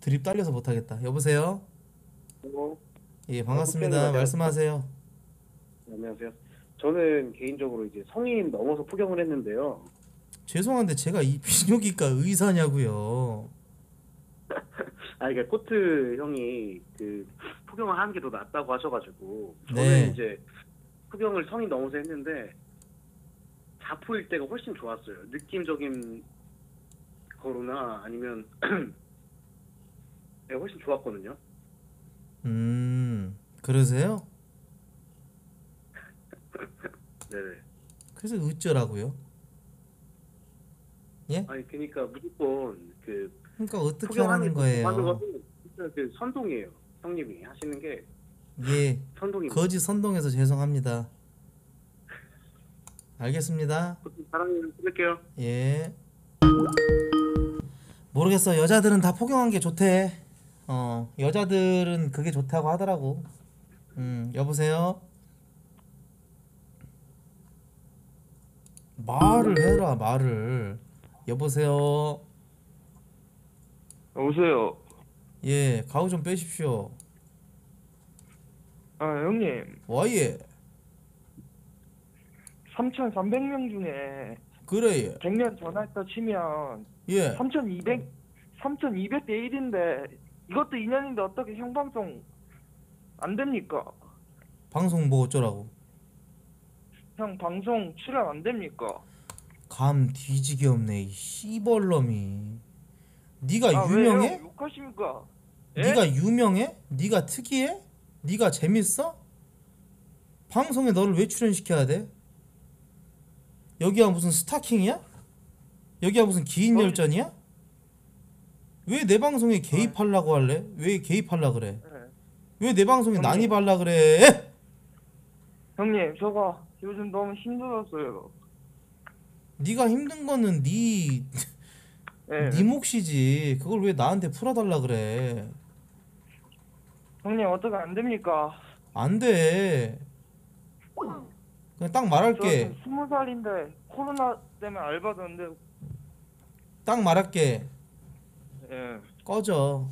드립 딸려서 못하겠다. 여보세요. 어, 예 반갑습니다. 어, 말씀하세요. 안녕하세요. 저는 개인적으로 이제 성인 넘어서 포경을 했는데요. 죄송한데 제가 이 비뇨기과 의사냐고요. 아, 그러니까 코트 형이 그 포경을 하는 게 더 낫다고 하셔가지고 저는 네. 이제 포경을 성인 넘어서 했는데 자포일 때가 훨씬 좋았어요. 느낌적인 거로나 아니면 네, 훨씬 좋았거든요. 음 그러세요? 네네. 그래서 어쩌라고요? 아니 그러니까 무조건 그 그러니까 어떻게 하는 거 거예요? 진짜 그 선동이에요. 형님이 하시는 게 예 선동입니다. 거짓 선동해서 죄송합니다. 알겠습니다. 사랑해요. 끊을게요. 예. 모르겠어. 여자들은 다 포경한 게 좋대. 어, 여자들은 그게 좋다고 하더라고. 음, 여보세요? 말을 해라, 말을. 여보세요? 여보세요. 예, 가우 좀 빼십시오. 아 형님, 와예. 3,300명 중에 그래, 예. 100년 전화했다 치면 예. 3,200, 3,200대 1인데 이것도 인연인데 어떻게 형방송 안 됩니까? 방송 뭐 어쩌라고. 형 방송 출연 안 됩니까? 감 뒤지게 없네, 이 씨벌놈이. 네가 아, 유명해? 왜요? 욕하십니까? 예? 네가 유명해? 네가 특이해? 네가 재밌어? 방송에 너를 왜 출연시켜야 돼? 여기가 무슨 스타킹이야? 여기가 무슨 기인 어? 열전이야? 왜 내 방송에 개입하려고 할래? 왜 개입하려 그래? 예. 왜내 방송에 형님. 난입하려 그래? 형님, 저가 요즘 너무 힘들었어요. 네가 힘든 거는 네, 예. 네 몫이지. 그걸 왜 나한테 풀어달라 그래? 형님 어떻게 안 됩니까? 안 돼. 그냥 딱 저 말할게. 지금 20살인데 코로나 때문에 알바도는데 딱 말할게. 예. 꺼져.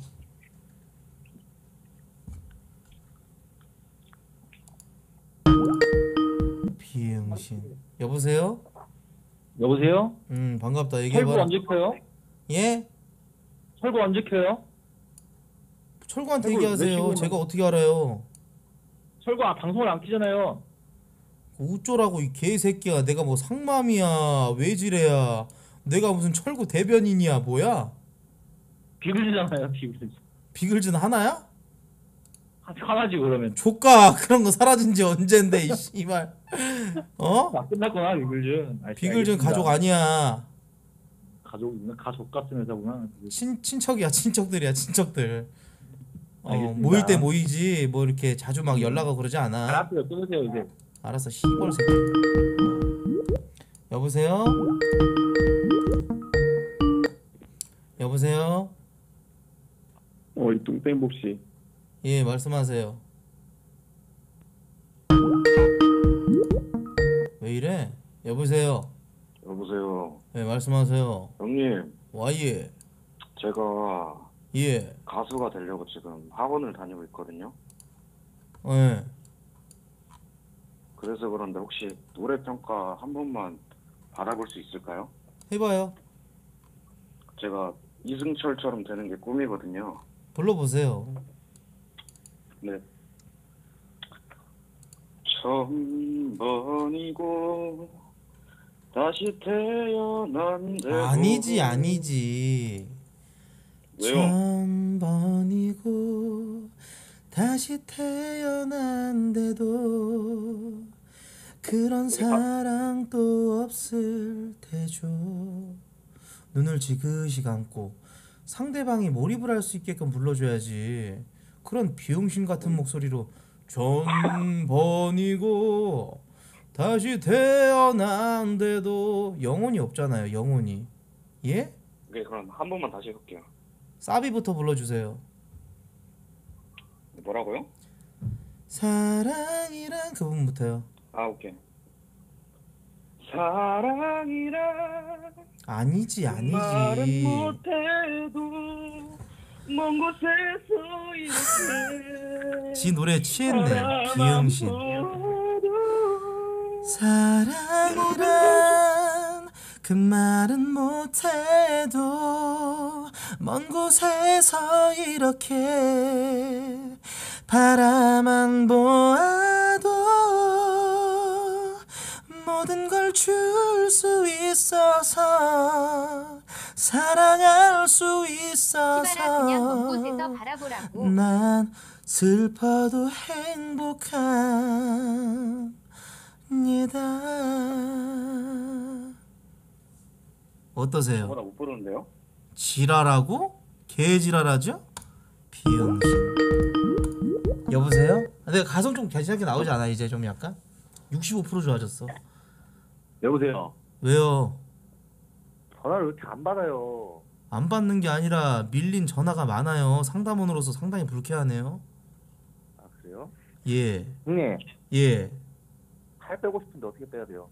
비응신. 여보세요? 여보세요? 음 반갑다. 철구 얘기해봐라. 언제 켜요? 예? 철구 언제 켜요? 철구한테 철구 얘기하세요. 제가 어떻게 알아요? 철구 아, 방송을 안 키잖아요. 어쩌라고 이 개새끼야. 내가 뭐 상맘이야, 외지래야. 내가 무슨 철구 대변인이야, 뭐야? 비글즈잖아요, 비글즈. 비글즈는 하나야? 하- 하나지 그러면. 조까 그런 거 사라진 지 언젠데 이 씨발. 어? 아, 끝났구나, 비글즈. 아, 비글즈 알겠습니다. 가족 아니야. 가족이구나. 가족 같은 회사구나. 친 친척이야 친척들이야 친척들 어 알겠습니다. 모일 때 모이지 뭐 이렇게 자주 막 연락하고 그러지 않아 알았어요, 끊으세요, 이제. 알았어 시벌 새끼 여보세요 여보세요 어, 이 뚱땡복 씨. 예 말씀하세요 왜 이래 여보세요 여보세요. 예 말씀하세요 형님, 와예 제가 예 가수가 되려고 지금 학원을 다니고 있거든요. 예. 그래서 그런데 혹시 노래 평가 한 번만 받아볼 수 있을까요? 해봐요 제가 이승철처럼 되는 게 꿈이거든요. 불러보세요 네. 천번이고 다시 태어난데 아니지 아니지 왜요? 천 번이고 다시 태어난데도 그런 사랑도 없을 테죠 눈을 지그시 감고 상대방이 몰입을 할 수 있게끔 불러줘야지 그런 비용신 같은 목소리로 천 번이고 다시 태어난데도 영혼이 없잖아요 영혼이 예? 네, 그럼 한 번만 다시 해볼게요. 사비부터 불러주세요. 뭐라고요? 사랑이란 그 부분부터요. 아, 오케이. 사랑이란 아니지 말은 아니지. 못해도 먼 곳에서 이렇게 지 노래 취했네 비응신 사랑이란 그 말은 못해도 먼 곳에서 이렇게 바라만 보아도 줄 수 있어서 사랑할 수 있어서 시바라 그냥 먼 곳에서 바라보라고. 난 슬퍼도 행복합니다. 어떠세요? 저보다 못 부르는데요? 지랄하고 개지랄하죠? 비응신. 여보세요? 아, 내가 가성 좀 괜찮게 나오지 않아 이제 좀 약간 65% 좋아졌어. 여보세요. 왜요? 전화를 왜 이렇게 안 받아요? 안 받는 게 아니라 밀린 전화가 많아요. 상담원으로서 상당히 불쾌하네요. 아 그래요? 예, 형님 예. 살 빼고 싶은데 어떻게 빼야 돼요?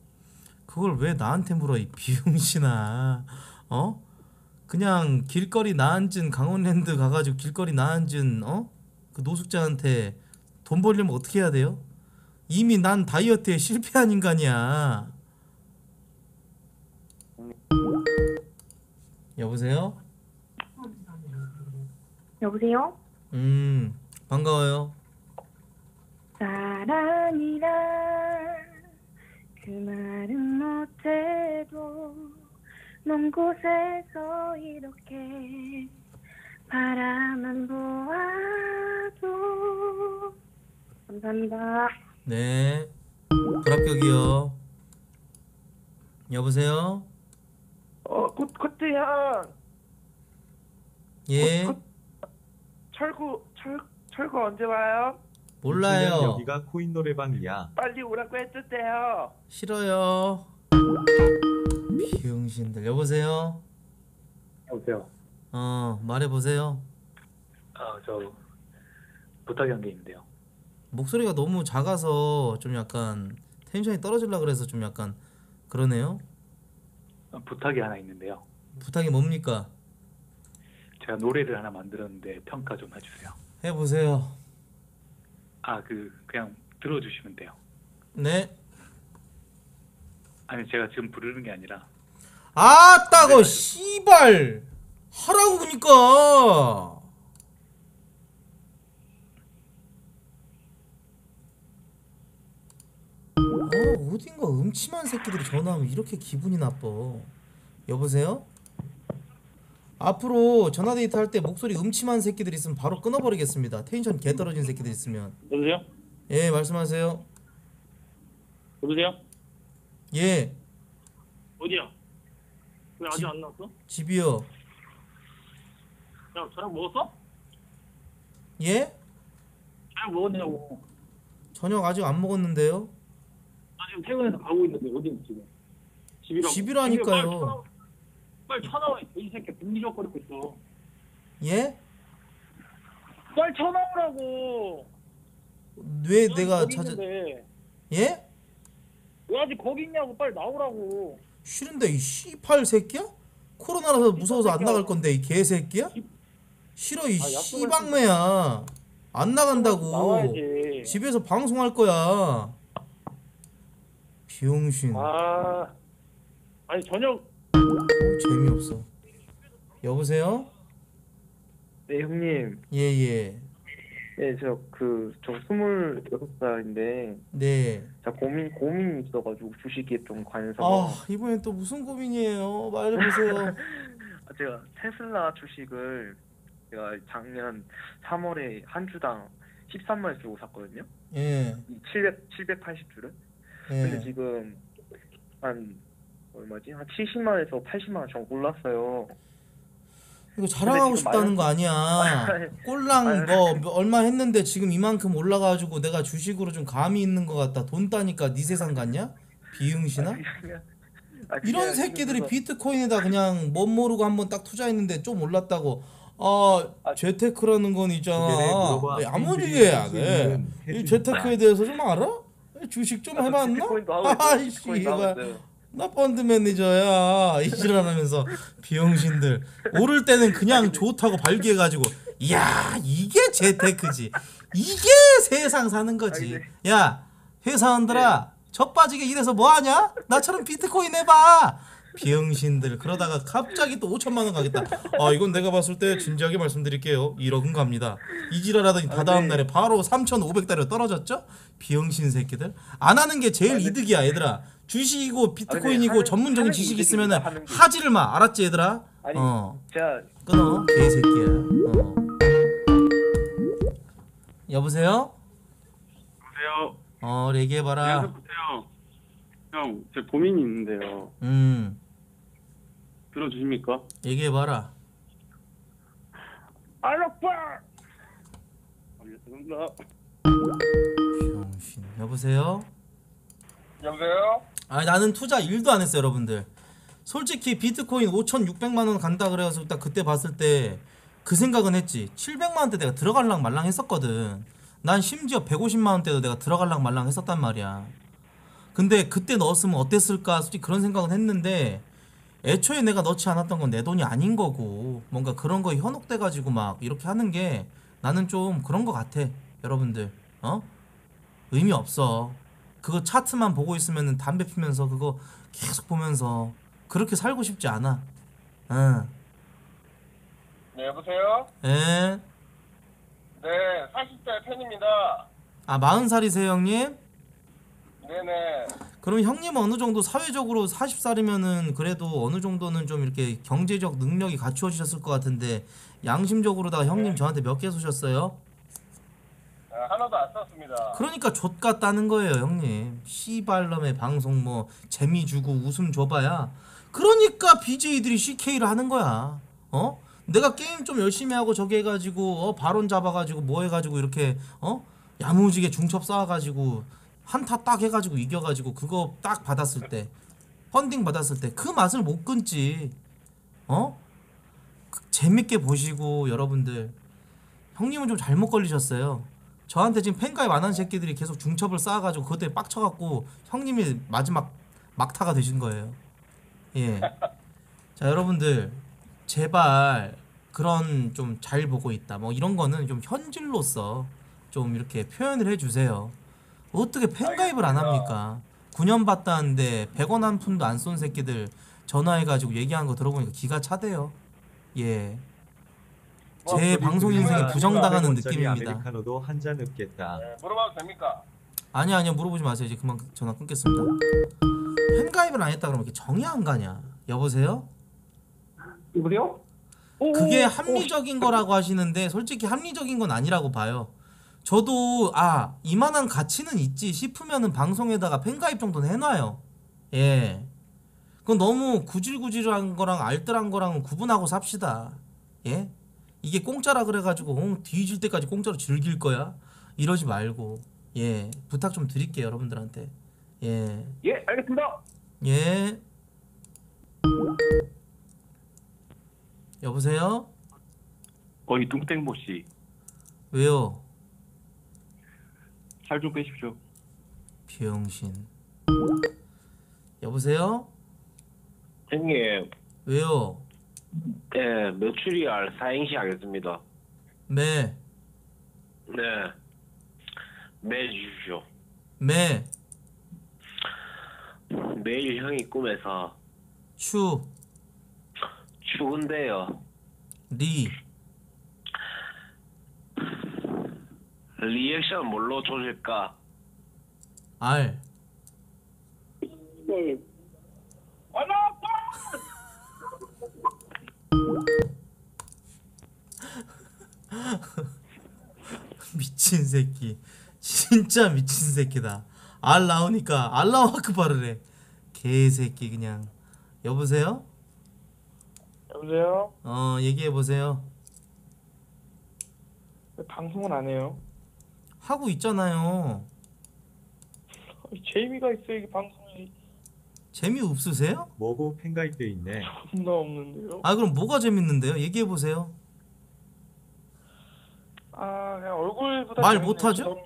그걸 왜 나한테 물어 이 비용신아 어 그냥 길거리 나앉은 강원랜드 가가지고 길거리 나앉은 어 그 노숙자한테 돈 벌려면 어떻게 해야 돼요 이미 난 다이어트에 실패한 인간이야 여보세요? 여보세요? 음 반가워요. 사랑이란 그 말은 못해도 먼 곳에서 이렇게 바라만 보아도 감사합니다. 네. 불합격이요. 여보세요 어 코, 코트 형예 철구 철 철구 언제 와요? 몰라요 여기가 코인 노래방이야. 빨리 오라고 해주세요 싫어요. 비용신들 여보세요. 여보세요. 어 말해 보세요. 아저 부탁이 한 게 있는데요. 목소리가 너무 작아서 좀 약간 텐션이 떨어질라 그래서 좀 약간 그러네요. 아, 부탁이 하나 있는데요. 부탁이 뭡니까? 제가 노래를 하나 만들었는데 평가 좀 해주세요. 해 보세요. 아 그 그냥 들어주시면 돼요. 네. 아니 제가 지금 부르는 게 아니라 아따고 씨발 하라고 그니까. 아 어딘가 음침한 새끼들이 전화하면 이렇게 기분이 나빠. 여보세요? 앞으로 전화데이트 할 때 목소리 음침한 새끼들 있으면 바로 끊어버리겠습니다. 텐션 개 떨어진 새끼들 있으면. 여보세요? 예 말씀하세요. 여보세요? 예 어디야? 왜 아직 안 나왔어? 집이요. 야 저녁 먹었어? 예? 저녁 먹었냐고 저녁 아직 안 먹었는데요. 나 지금 퇴근해서 가고 있는데 어디 지금 집이라고 집이라니까요. 빨리 쳐나와. 빨리 쳐나와 이 새끼 분리적거리고 있어 예? 빨리 쳐나오라고 왜너 내가 찾아 있는데. 예? 왜 아직 거기 있냐고 빨리 나오라고 싫은데 이 씨팔 새끼야? 코로나라서 무서워서 안 나갈 건데 이 개새끼야? 싫어 이 아, 약속을 씨방매야 안 나간다고 나와야지 집에서 방송할 거야 비용신. 아 아니 저녁. 어, 재미없어. 여보세요? 네 형님, 예예. 네저그저 스물여섯 살인데. 네. 자 고민 고민이 있어가지고 주식에 좀 관해서. 아 이번엔 또 무슨 고민이에요? 말해보세요. 아, 제가 테슬라 주식을 제가 작년 3월에 한 주당 13만 원 주고 샀거든요. 예, 이 700 780주를. 근데 예. 지금 한 얼마지? 한 70만 원에서 80만 원 정도 올랐어요. 이거 자랑하고 근데 싶다는 거 아니야. 아니, 꼴랑. 뭐, 뭐 얼마 했는데 지금 이만큼 올라가지고 내가 주식으로 좀 감이 있는 것 같다. 돈 따니까 네 세상 같냐? 비응신아? 아, 이런 새끼들이 그래서- 비트코인에다 그냥 멋 모르고 한번 딱 투자했는데 좀 올랐다고. 아, 재테크라는 건 있잖아. 아무리 해야 돼. 이. 재테크에 대해서 좀 알아? 주식 좀 아, 저 해봤나? 아이씨, 이거. 나 펀드 매니저야 이질하면서 비용신들 오를 때는 그냥 좋다고 발기해가지고 이야 이게 재테크지. 이게 세상 사는 거지. 아니, 야 회사원들아 젖 빠지게 일해서 뭐 하냐? 나처럼 비트코인 해봐. 비영신들 그러다가 갑자기 또 5천만 원 가겠다. 아 이건 내가 봤을 때 진지하게 말씀드릴게요. 1억은 갑니다. 이지랄하더니 다다음 날에 바로 3,500 달러 떨어졌죠? 비영신 새끼들. 안 하는 게 제일 이득이야 얘들아. 주식이고 비트코인이고 하는- 전문적인 하는 게 지식 게. 하지를 마. 알았지 얘들아? 아니 어 제가 끊어 개새끼야. 어. 여보세요? 여보세요. 어 얘기해봐라. 안녕하세요. 형, 제 고민이 있는데요. 음 들어주십니까? 얘기해봐라. 알라빠 알겠습니다. 병신. 여보세요? 여보세요? 아 나는 투자 1도 안 했어요 여러분들 솔직히 비트코인 5,600만 원 간다 그래가지고 딱 그때 봤을 때 그 생각은 했지 700만 원대 내가 들어갈랑 말랑 했었거든 난 심지어 150만 원대도 내가 들어갈랑 말랑 했었단 말이야 근데 그때 넣었으면 어땠을까 솔직히 그런 생각은 했는데 애초에 내가 넣지 않았던 건 내 돈이 아닌 거고 뭔가 그런 거에 현혹돼 가지고 막 이렇게 하는 게 나는 좀 그런 거 같아 여러분들. 어? 의미 없어. 그거 차트만 보고 있으면 담배 피면서 그거 계속 보면서 그렇게 살고 싶지 않아. 응. 네 여보세요? 에? 네 40대 팬입니다. 아 마흔 살이세요 형님? 네네 그럼 형님 어느 정도 사회적으로 40살이면은 그래도 어느 정도는 좀 이렇게 경제적 능력이 갖추어지셨을 것 같은데 양심적으로다가 형님 저한테 몇 개 쏘셨어요? 아, 하나도 안 썼습니다. 그러니까 족 같다는 거예요 형님. 씨발놈의 방송 뭐 재미 주고 웃음 줘봐야. 그러니까 BJ들이 CK를 하는 거야. 어? 내가 게임 좀 열심히 하고 저기 해가지고 어 발언 잡아가지고 뭐 해가지고 이렇게 어? 야무지게 중첩 쌓아가지고 한타 딱 해가지고 이겨가지고 그거 딱 받았을 때 펀딩 받았을 때 그 맛을 못 끊지 어? 그 재밌게 보시고 여러분들 형님은 좀 잘못 걸리셨어요 저한테 지금 팬가입 안한 새끼들이 계속 중첩을 쌓아가지고 그것에 빡쳐갖고 형님이 마지막 막타가 되신 거예요. 예. 자 여러분들 제발 그런 좀 잘 보고 있다 뭐 이런 거는 좀 현질로서 좀 이렇게 표현을 해주세요. 어떻게 팬가입을 안 합니까? 9년 봤다는데 100원 한 푼도 안 쏜 새끼들 전화해가지고 얘기하는 거 들어보니까 기가 차대요. 예. 제 방송 인생에 부정당하는 느낌입니다. 아메리카노도 한 잔 읊겠다. 네, 물어봐도 됩니까? 아니요 아니요 물어보지 마세요 이제 그만 전화 끊겠습니다 팬가입을 안 했다 그러면 이렇게 정이 안 가냐 여보세요? 여보세요? 그게 합리적인 거라고 하시는데 솔직히 합리적인 건 아니라고 봐요 저도 아 이만한 가치는 있지 싶으면은 방송에다가 팬가입 정도는 해놔요. 예. 그건 너무 구질구질한 거랑 알뜰한 거랑 구분하고 삽시다. 예? 이게 공짜라 그래가지고 어, 뒤질 때까지 공짜로 즐길 거야? 이러지 말고. 예. 부탁 좀 드릴게요 여러분들한테. 예. 예 알겠습니다. 예. 여보세요? 거의 뚱땡모 씨, 왜요? 살 좀 빼십시오. 병신. 여보세요? 형님, 왜요? 네, 메추리알 사행시 하겠습니다. 매, 네, 매 주십시오. 매, 매일 형이 꿈에서 추, 추운데요. 리, 리액션 뭘로 조질까? 알. 알라빠 미친 새끼. 진짜 미친 새끼다. 알 나오니까 알라우 아크바를 해. 개새끼 그냥. 여보세요? 여보세요? 어, 얘기해 보세요. 왜 방송은 안 해요? 하고 있잖아요. 재미가 있어 이게 방송이 재미 없으세요? 뭐고 팬가입돼 있네. 존나 없는데요 아, 그럼 뭐가 재밌는데요? 얘기해 보세요. 아 그냥 얼굴보다 말. 못하죠?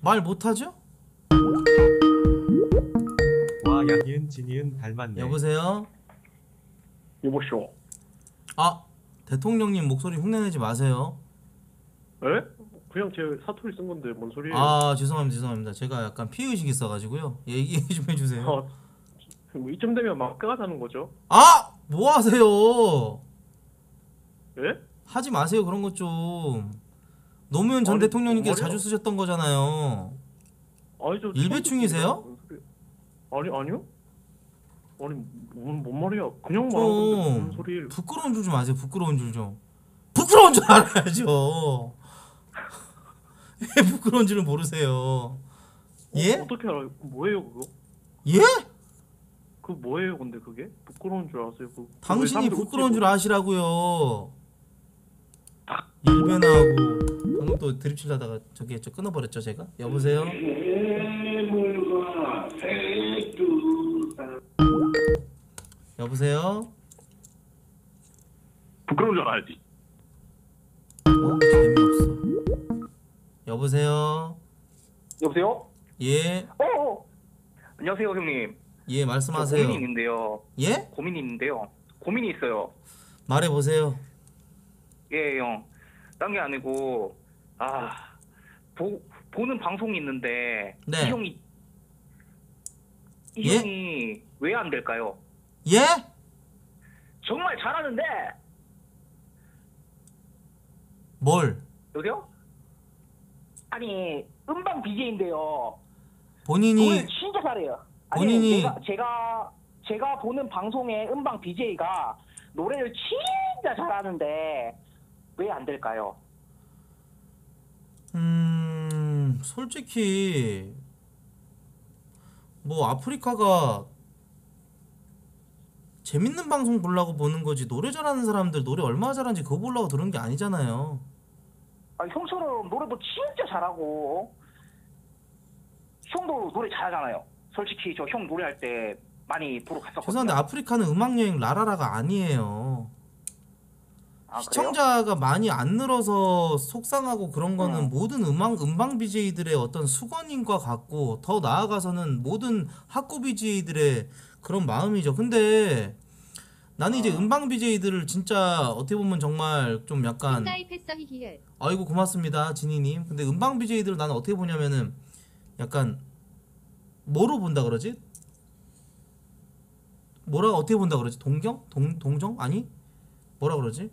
말 못하죠? 와 양이은 진이은 닮았네. 여보세요? 여보쇼. 아 대통령님 목소리 흉내내지 마세요. 에? 그냥 제 사투리 쓴 건데 뭔 소리예요? 아 죄송합니다 죄송합니다. 제가 약간 피의식이 있어가지고요. 얘기 좀 해주세요. 아, 뭐 이쯤 되면 막 까가자는 거죠? 아! 뭐 하세요? 예? 하지 마세요 그런 것 좀. 노무현 전 아니, 대통령님께서? 자주 쓰셨던 거잖아요. 아니 저 일배충이세요? 소리- 아니 아니요. 아니 뭔, 뭔 말이야? 그냥 말한 건데 좀 무슨 소리를? 부끄러운 줄 좀 아세요. 부끄러운 줄 좀. 부끄러운 줄 알아야죠. 왜 부끄러운 줄을 모르세요? 예? 어, 어떻게 알아요? 뭐예요 그거? 예? 그 뭐예요 근데 그게? 부끄러운 줄 아세요? 그, 당신이 사람들 부끄러운 줄 아시라고요. 일배나 하고 방금 또 드립 치려다가 저기 저 끊어버렸죠 제가. 여보세요. 여보세요. 부끄러운 줄 알아야지. 여보세요. 여보세요? 예. 어. 안녕하세요, 형님. 예저 말씀하세요. 고민이 있는데요. 예? 고민이 있는데요. 고민이 있어요. 말해 보세요. 예, 형. 딴 게 아니고 아, 보, 보는 방송이 있는데 네. 이 형이 이 예? 형이 왜 안 될까요? 예? 정말 잘하는데 뭘? 여보세요? 아니 음방 BJ인데요. 본인이 노래 진짜 잘해요. 아니, 본인이- 제가 제가 제가 보는 방송의 음방 BJ가 노래를 진짜 잘하는데 왜 안 될까요? 음 솔직히 뭐 아프리카가 재밌는 방송 보려고 보는 거지 노래 잘하는 사람들 노래 얼마나 잘하는지 그거 보려고 들은 게 아니잖아요. 아니, 형처럼 노래도 진짜 잘하고 형도 노래 잘하잖아요. 솔직히 저 형 노래할 때 많이 보러 갔었거든요. 죄송한데 아프리카는 음악 여행 라라라가 아니에요. 아, 그래요? 시청자가 많이 안 늘어서 속상하고 그런 거는 음. 모든 음악 음방 BJ들의 어떤 수건인과 같고 더 나아가서는 모든 학고 BJ들의 그런 마음이죠. 근데 나는 이제 어. 음방 BJ들을 진짜 어떻게 보면 정말 좀 약간 가입했어. 아이고 고맙습니다 진희님. 근데 음방 BJ들을 나는 어떻게 보냐면은 약간 뭐로 본다 그러지? 뭐라 어떻게 본다 그러지? 동경? 동 동정? 아니 뭐라 그러지?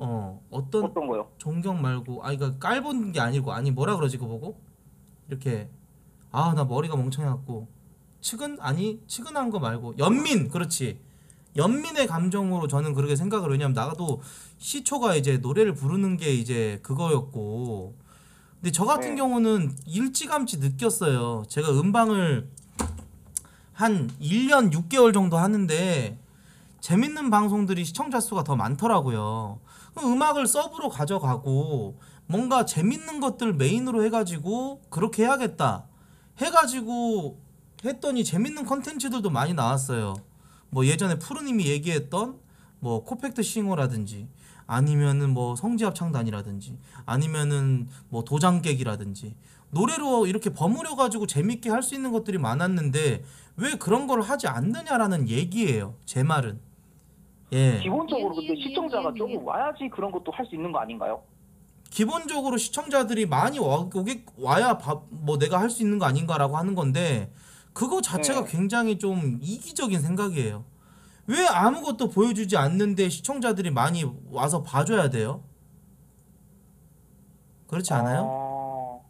어 어떤 어떤 거요? 존경 말고 아 이거 깔본 게 아니고 아니 뭐라 그러지 그거 보고 이렇게 아 나 머리가 멍청해갖고 측은 아니 측은한 거 말고 연민 그렇지 연민의 감정으로 저는 그렇게 생각을 왜냐면 나도 시초가 이제 노래를 부르는 게 이제 그거였고 근데 저 같은 네. 경우는 일찌감치 느꼈어요 제가 음방을 한 1년 6개월 정도 하는데 재밌는 방송들이 시청자 수가 더 많더라고요. 음악을 서브로 가져가고 뭔가 재밌는 것들 메인으로 해가지고 그렇게 해야겠다. 해가지고 했더니 재밌는 컨텐츠들도 많이 나왔어요. 뭐 예전에 푸르님이 얘기했던 뭐 코팩트 싱어라든지 아니면은 뭐 성지합 창단이라든지 아니면은 뭐 도장객이라든지 노래로 이렇게 버무려 가지고 재밌게 할 수 있는 것들이 많았는데 왜 그런 걸 하지 않느냐라는 얘기예요. 제 말은. 예. 기본적으로 근데 시청자가 조금. 와야지 그런 것도 할 수 있는 거 아닌가요? 기본적으로 시청자들이 많이 와, 오게 와야 바, 뭐 내가 할 수 있는 거 아닌가라고 하는 건데 그거 자체가 네. 굉장히 좀 이기적인 생각이에요. 왜 아무것도 보여주지 않는데 시청자들이 많이 와서 봐줘야 돼요? 그렇지 않아요?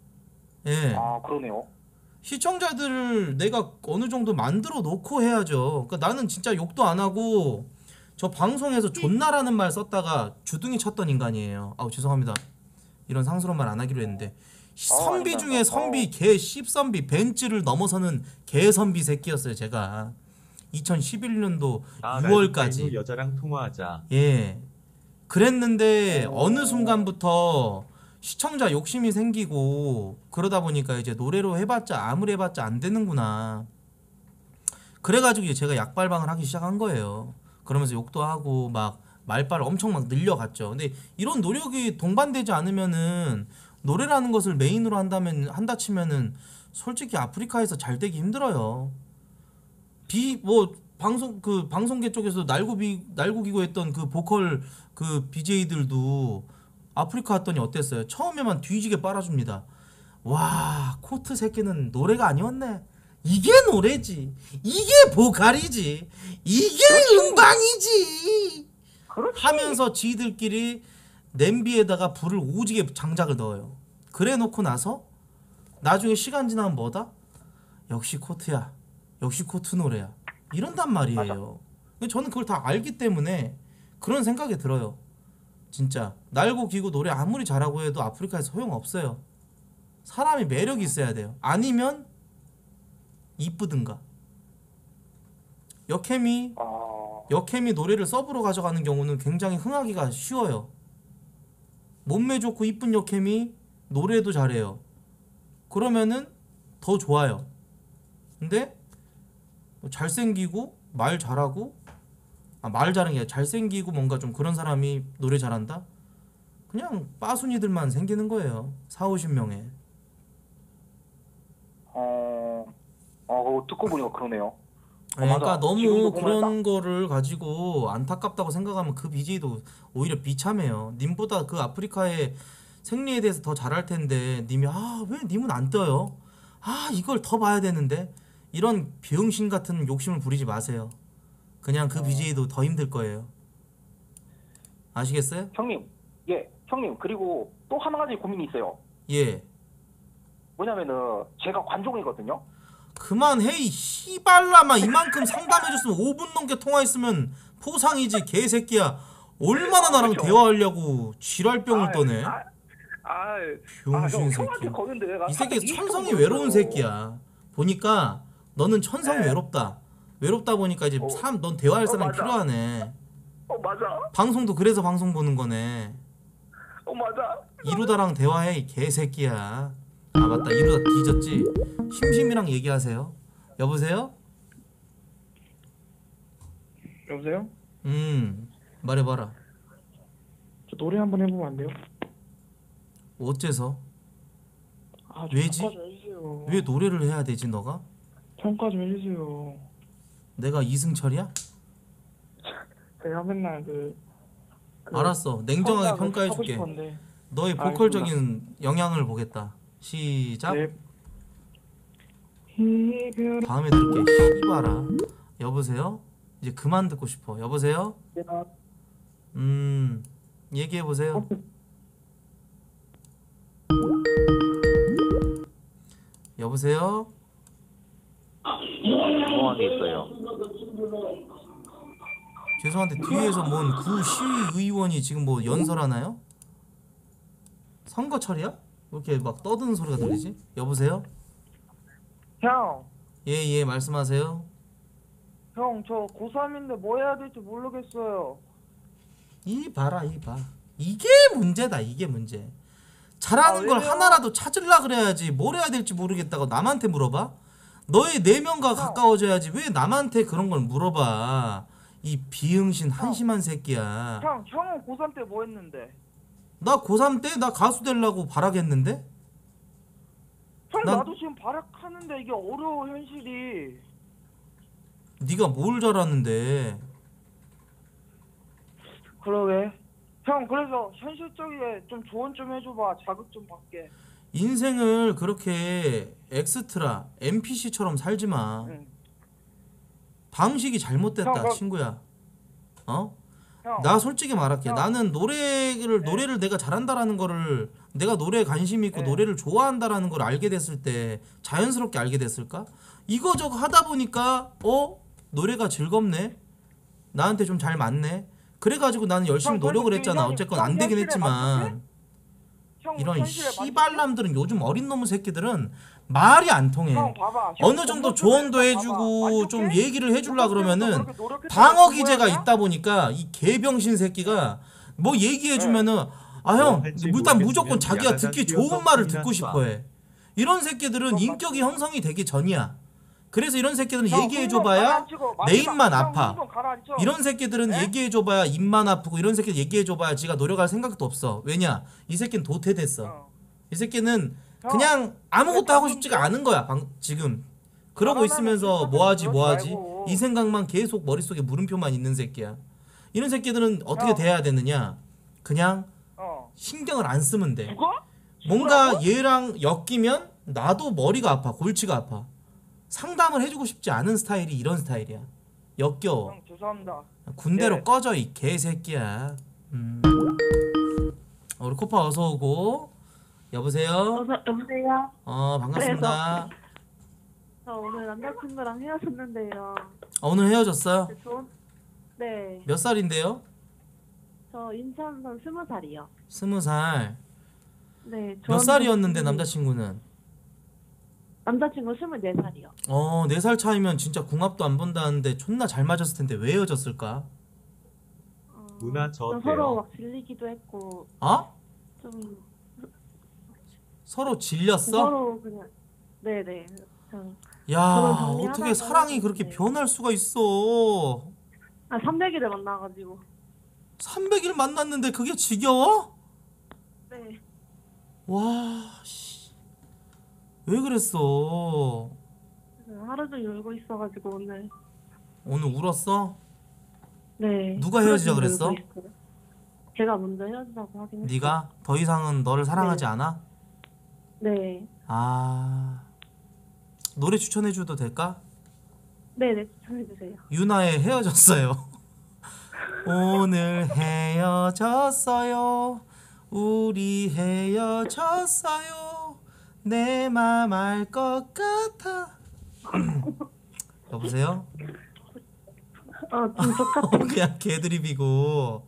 예. 아, 아 그러네요. 시청자들을 내가 어느 정도 만들어 놓고 해야죠. 그러니까 나는 진짜 욕도 안 하고 저 방송에서 존나라는 말 썼다가 주둥이 쳤던 인간이에요. 아우 죄송합니다. 이런 상스러운 말 안 하기로 했는데 선비 아닙니다. 중에 선비 개 씹선비 벤츠를 넘어서는 개 선비 새끼였어요. 제가 2011년도 아, 6월까지 라이브 여자랑 통화하자. 예. 그랬는데 어느 순간부터 시청자 욕심이 생기고 그러다 보니까 이제 노래로 해봤자 아무리 해봤자 안 되는구나. 그래가지고 이제 제가 약발방을 하기 시작한 거예요. 그러면서 욕도 하고 막 말빨을 엄청 막 늘려갔죠. 근데 이런 노력이 동반되지 않으면은 노래라는 것을 메인으로 한다면 한다 치면은 솔직히 아프리카에서 잘 되기 힘들어요. 비 뭐 방송 그 방송계 쪽에서 날고비 날고기고 했던 그 보컬 그 BJ들도 아프리카 왔더니 어땠어요? 처음에만 뒤지게 빨아줍니다. 와 코트 새끼는 노래가 아니었네. 이게 노래지. 이게 보컬이지. 이게 음방이지. 하면서 지들끼리 냄비에다가 불을 오지게 장작을 넣어요. 그래 놓고 나서 나중에 시간 지나면 뭐다? 역시 코트야. 역시 코트 노래야. 이런단 말이에요. 근데 저는 그걸 다 알기 때문에 그런 생각이 들어요. 진짜 날고 기고 노래 아무리 잘하고 해도 아프리카에서 소용 없어요. 사람이 매력이 있어야 돼요. 아니면 이쁘든가. 여캠이 아, 여캠이 노래를 서브로 가져가는 경우는 굉장히 흥하기가 쉬워요. 몸매 좋고 이쁜 여캠이 노래도 잘해요. 그러면은 더 좋아요. 근데 뭐 잘생기고 말 잘하고 아, 말 잘하는 게 아니라 잘생기고 뭔가 좀 그런 사람이 노래 잘한다? 그냥 빠순이들만 생기는 거예요. 4, 50명에. 어, 어, 듣고 보니까 그러네요. 아니, 맞아. 그러니까 너무 지금도 보면 그런 거를 가지고 안타깝다고 생각하면 그 BJ도 오히려 비참해요. 님보다 그 아프리카의 생리에 대해서 더 잘할 텐데 님이 아 왜 님은 안 떠요? 아 이걸 더 봐야 되는데 이런 병신 같은 욕심을 부리지 마세요. 그냥 어. 그 BJ도 더 힘들 거예요. 아시겠어요? 형님, 예, 형님 그리고 또 한 가지 고민이 있어요. 예. 뭐냐면은 제가 관종이거든요. 그만해 이 씨발라마 이만큼 상담해줬으면 5분 넘게 통화했으면 포상이지 개새끼야 얼마나 나랑 대화하려고 지랄병을 떠네 아, 아, 병신 형, 새끼 형한테 거는데 내가 이 새끼 사실 천성이 외로운 거였어요. 새끼야 보니까 너는 천성이 네. 외롭다 외롭다 보니까 이제 어. 사람 넌 대화할 어, 사람이 맞아. 필요하네 어 맞아, 방송도 그래서 방송 보는 거네 어 맞아. 이루다랑 대화해 이 개새끼야 아 맞다 이루다 뒤졌지 심심이랑 얘기하세요 여보세요? 여보세요? 음 말해봐라 저 노래 한번 해보면 안 돼요? 어째서 아, 왜지? 평가 좀 해주세요. 왜 노래를 해야 되지 너가? 평가 좀 해주세요. 내가 이승철이야? 제가 맨날 그, 그 알았어 냉정하게 하고 싶었는데. 너의 알겠습니다. 보컬적인 영향을 보겠다 시작 네. 이별 다음에 들을게 씨발아 여보세요? 이제 그만 듣고 싶어 여보세요? 음 얘기해 보세요 여보세요? 소원이 있어요. 죄송한데 뒤에서 뭔 구 시의원이 지금 뭐 연설하나요? 선거철이야? 왜 이렇게 막 떠드는 소리가 들리지? 여보세요? 형, 예예 말씀하세요 형, 저 고3인데 뭐 해야 될지 모르겠어요. 이 봐라 이 봐 이게 문제다 이게 문제 잘하는 아, 걸? 하나라도 찾으려 그래야지 뭘 해야 될지 모르겠다고 남한테 물어봐 너의 내면과 가까워져야지 왜 남한테 그런 걸 물어봐 이 비응신 한심한 새끼야 형, 형은 고3 때 뭐 했는데? 나 고3 때 나 가수 되려고 발악했는데 형, 난- 나도 지금 발악하는데 이게 어려워, 현실이. 네가 뭘 잘하는데 그러게. 형, 그래서 현실적이게 좀 조언 좀 해줘봐. 자극 좀 받게. 인생을 그렇게 엑스트라 NPC처럼 살지 마 응. 방식이 잘못됐다 형, 그- 친구야 어? 형, 나 솔직히 말할게. 형. 나는 노래를 네. 노래를 내가 잘한다라는 거를 내가 노래에 관심 있고 네. 노래를 좋아한다라는 걸 알게 됐을 때 자연스럽게 알게 됐을까? 이거 저거 하다 보니까 어 노래가 즐겁네. 나한테 좀 잘 맞네. 그래가지고 나는 열심히 노력을 했잖아. 어쨌건 형안 되긴 했지만 형 이런? 씨발남들은 요즘 어린 놈의 새끼들은 말이 안 통해. 어느 정도 조언도 좀 해주고. 좀? 얘기를 때문에 그러면은 방어 그 기제가? 있다 보니까 이 개병신 새끼가 뭐 얘기해주면은 네. 아뭐형 일단 무조건 자기가 듣기 좋은 말을 듣고 쏴. 싶어해 이런 새끼들은 인격이 형성이 되기 전이야 그래서 이런 새끼들은 형, 얘기해줘봐야 내 입만 형 아파. 이런 새끼들은 네? 얘기해줘봐야 입만 아프고 이런 새끼들 얘기해줘봐야 지가 노력할 생각도 없어 왜냐 이 새끼는 도태됐어 어. 이 새끼는 형, 그냥 아무것도 하고 싶지가 좀- 않은 거야 방, 지금 그러고 있으면서 뭐하지 뭐하지 말고. 이 생각만 계속 머릿속에 물음표만 있는 새끼야. 이런 새끼들은 어떻게 야. 돼야 되느냐? 그냥 어. 신경을 안 쓰면 돼. 죽어? 뭔가 얘랑 엮이면 나도 머리가 아파, 골치가 아파. 상담을 해주고 싶지 않은 스타일이 이런 스타일이야. 역겨워. 형 죄송합니다. 군대로 네. 꺼져 이 개새끼야. 음. 어, 우리 코파 어서 오고. 여보세요. 여보세요? 어 반갑습니다. 저 오늘 남자친구랑 헤어졌는데요. 어, 오늘 헤어졌어요? 네, 좋은... 네, 몇 살인데요? 저 인천선 스무 살이요. 스무 살. 네, 몇 좋은 살이었는데 남자친구는? 남자친구 스물네 살이요. 어, 네살 차이면 진짜 궁합도 안 본다는데 존나 잘 맞았을 텐데 왜 헤어졌을까? 어, 누나 저좀 어때요? 서로 막 질리기도 했고 어? 좀 서로 질렸어? 서로 그냥 네네. 그냥 야, 정리하다가 어떻게 사랑이 그렇게 네. 변할 수가 있어? 아 300일을 만나가지고 300일 만났는데 그게 지겨워? 네. 와, 씨. 왜 그랬어? 하루 종일 울고 있어가지고 오늘 오늘 울었어? 네. 누가 헤어지자 종일 그랬어? 울고 있어요. 제가 먼저 헤어지자고 하긴 했어요. 네가 더 이상은 너를 사랑하지 않아? 네. 아. 노래 추천해 줘도 될까? 네네 추천해주세요. 유나의 헤어졌어요. 오늘 헤어졌어요. 우리 헤어졌어요. 내 맘 알 것 같아. 여보세요? 어 좀 똑같아. 그냥 개드립이고.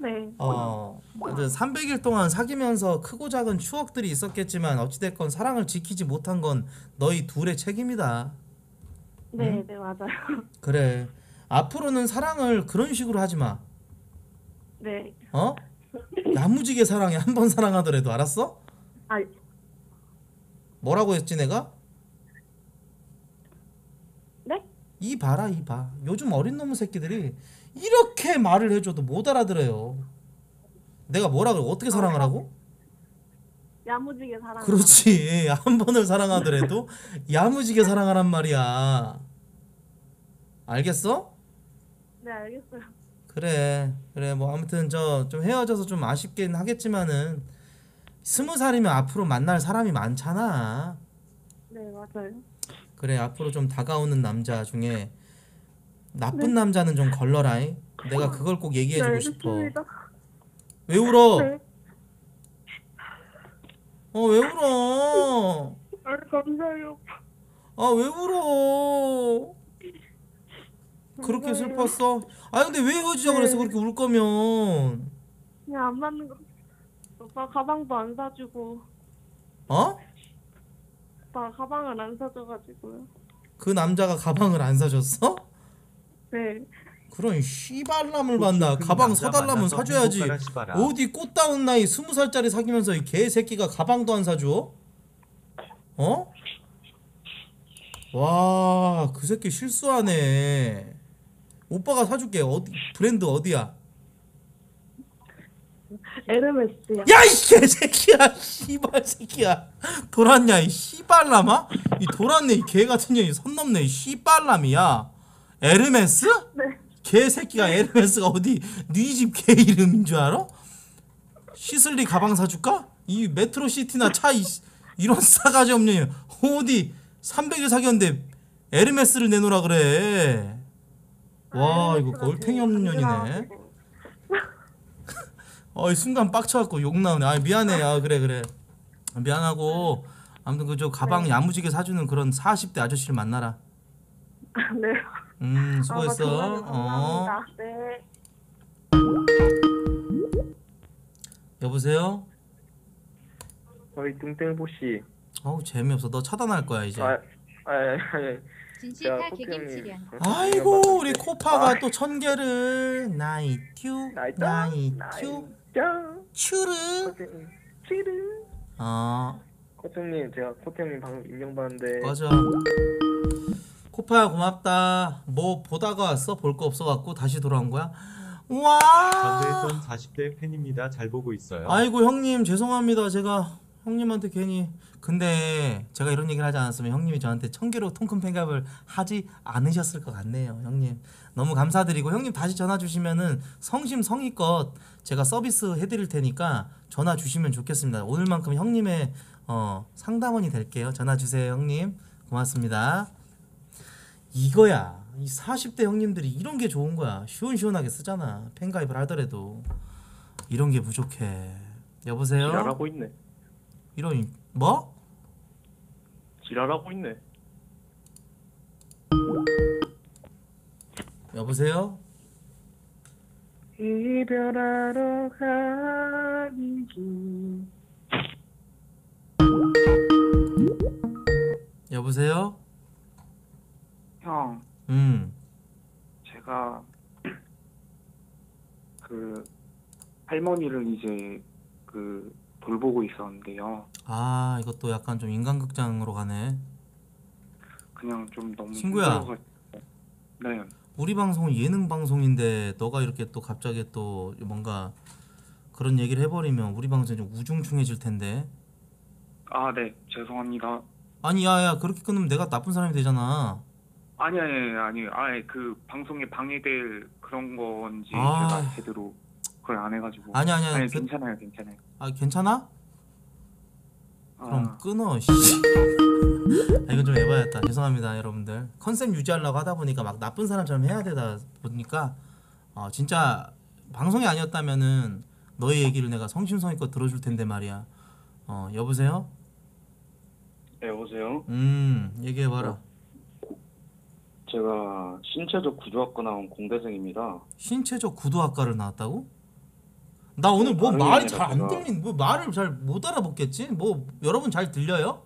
네. 어. 300일 동안 사귀면서 크고 작은 추억들이 있었겠지만 어찌됐건 사랑을 지키지 못한 건 너희 둘의 책임이다. 네, 네 맞아요. 그래. 앞으로는 사랑을 그런 식으로 하지 마. 네. 어? 야무지게 사랑해. 한 번 사랑하더라도 알았어? 아 뭐라고 했지 내가? 네? 이 봐라 이 봐. 요즘 어린 놈의 새끼들이 이렇게 말을 해줘도 못 알아들어요. 내가 뭐라 그래? 어떻게 사랑하라고? 야무지게 사랑. 그렇지. 한 번을 사랑하더라도 야무지게 사랑하란 말이야. 알겠어? 네 알겠어요. 그래 그래 뭐 아무튼 저 좀 헤어져서 좀 아쉽긴 하겠지만은 스무 살이면 앞으로 만날 사람이 많잖아 네 맞아요. 그래 앞으로 좀 다가오는 남자 중에 나쁜 남자는 좀 걸러라잉 내가 그걸 꼭 얘기해주고 네, 싶어 알겠습니다. 왜 울어 네. 어왜 울어 아 감사해요. 아 왜 울어 그렇게 슬펐어 아 근데 왜 헤어지자 그랬어 네. 그렇게 울 거면 그냥 안 맞는 거. 오빠 가방도 안 사주고 어? 오빠 가방을 안 사줘가지고요. 그 남자가 가방을 안 사줬어? 네. 그런 씨발남을 만나 가방 사달라면 사줘야지 어디 꽃다운 나이 스무 살짜리 사귀면서 이 개새끼가 가방도 안 사줘? 어? 와 그 새끼 실수하네 오빠가 사줄게 어디 브랜드 어디야? 에르메스요. 야 이 개새끼야 씨발 새끼야 돌았냐 이 씨발남아? 이 돌았네 이 개같은 년이 선 넘네 이 씨발남이야 에르메스? 네. 개새끼가 에르메스가 어디 네 집 개 이름인 줄 알아? 시슬리 가방 사줄까? 이 메트로 시티나 차 이, 이런 싸가지 없는 년 어디 300일 사귀었는데 에르메스를 내놓으라 그래 와 이거 얼탱이 없는 년이네 어 이 순간 빡쳐갖고 욕 나오네. 아 미안해. 아 그래 그래. 미안하고. 아무튼 그저 가방 야무지게 사주는 그런 40대 아저씨를 만나라. 네. 음 아, 수고했어. 정말 어. 네. 여보세요? 저희 뚱땡보 씨. 어우 재미없어. 너 차단할 거야 이제. 아, 아, 아, 아, 진실타 개김치련. 아이고 우리 코파가 아, 또천 개를. 나이튜 나이튜 짱. 추르? 코트 치르. 어. 코트 형님 제가 코트 형님 방금 인정받는데. 꺼져 코파야 고맙다. 뭐 보다가 왔어 볼 거 없어 갖고 다시 돌아온 거야? 와! 전대했던 40대 팬입니다. 잘 보고 있어요. 아이고 형님 죄송합니다. 제가 형님한테 괜히 근데 제가 이런 얘기를 하지 않았으면 형님이 저한테 청기로 통큰 팬갑을 하지 않으셨을 것 같네요 형님. 너무 감사드리고 형님 다시 전화 주시면은 성심성의껏 제가 서비스 해드릴 테니까 전화 주시면 좋겠습니다. 오늘만큼 형님의 어, 상담원이 될게요. 전화 주세요 형님. 고맙습니다. 이거야. 이 40대 형님들이 이런 게 좋은 거야. 시원시원하게 쓰잖아. 팬가입을 하더라도. 이런 게 부족해. 여보세요? 지랄하고 있네. 이런 뭐? 지랄하고 있네. 여보세요? 이별하러 가는 길. 여보세요? 형, 음. 제가 그 할머니를 이제 그 돌보고 있었는데요. 아, 이것도 약간 좀 인간극장으로 가네. 그냥 좀 너무 친구야. 힘들어가지고. 네. 우리 방송은 예능 방송인데 너가 이렇게 또 갑자기 또 뭔가 그런 얘기를 해버리면 우리 방송이 좀 우중충해질 텐데. 아, 네. 죄송합니다. 아니, 야야, 그렇게 끊으면 내가 나쁜 사람이 되잖아. 아니 아니 아니 아니 그 방송에 방해될 그런 건지 아. 제가 제대로 그걸 안 해가지고 아니, 아니, 아니, 아니 그- 괜찮아요 괜찮아요 아, 괜찮아? 그럼 아, 끊어. 씨. 아, 이건 좀 해봐야겠다. 죄송합니다, 여러분들. 컨셉 유지하려고 하다 보니까 막 나쁜 사람처럼 해야 되다 보니까 어, 진짜 방송이 아니었다면은 너의 얘기를 내가 성심성의껏 들어줄 텐데 말이야. 어, 여보세요? 네, 여보세요. 음, 얘기해봐라. 제가 신체적 구조학과 나온 공대생입니다. 신체적 구도학과를 나왔다고? 나 오늘 뭐 말이 아니라 잘안 제가- 들린, 뭐 말을 잘 못 알아먹겠지? 뭐 여러분 잘 들려요?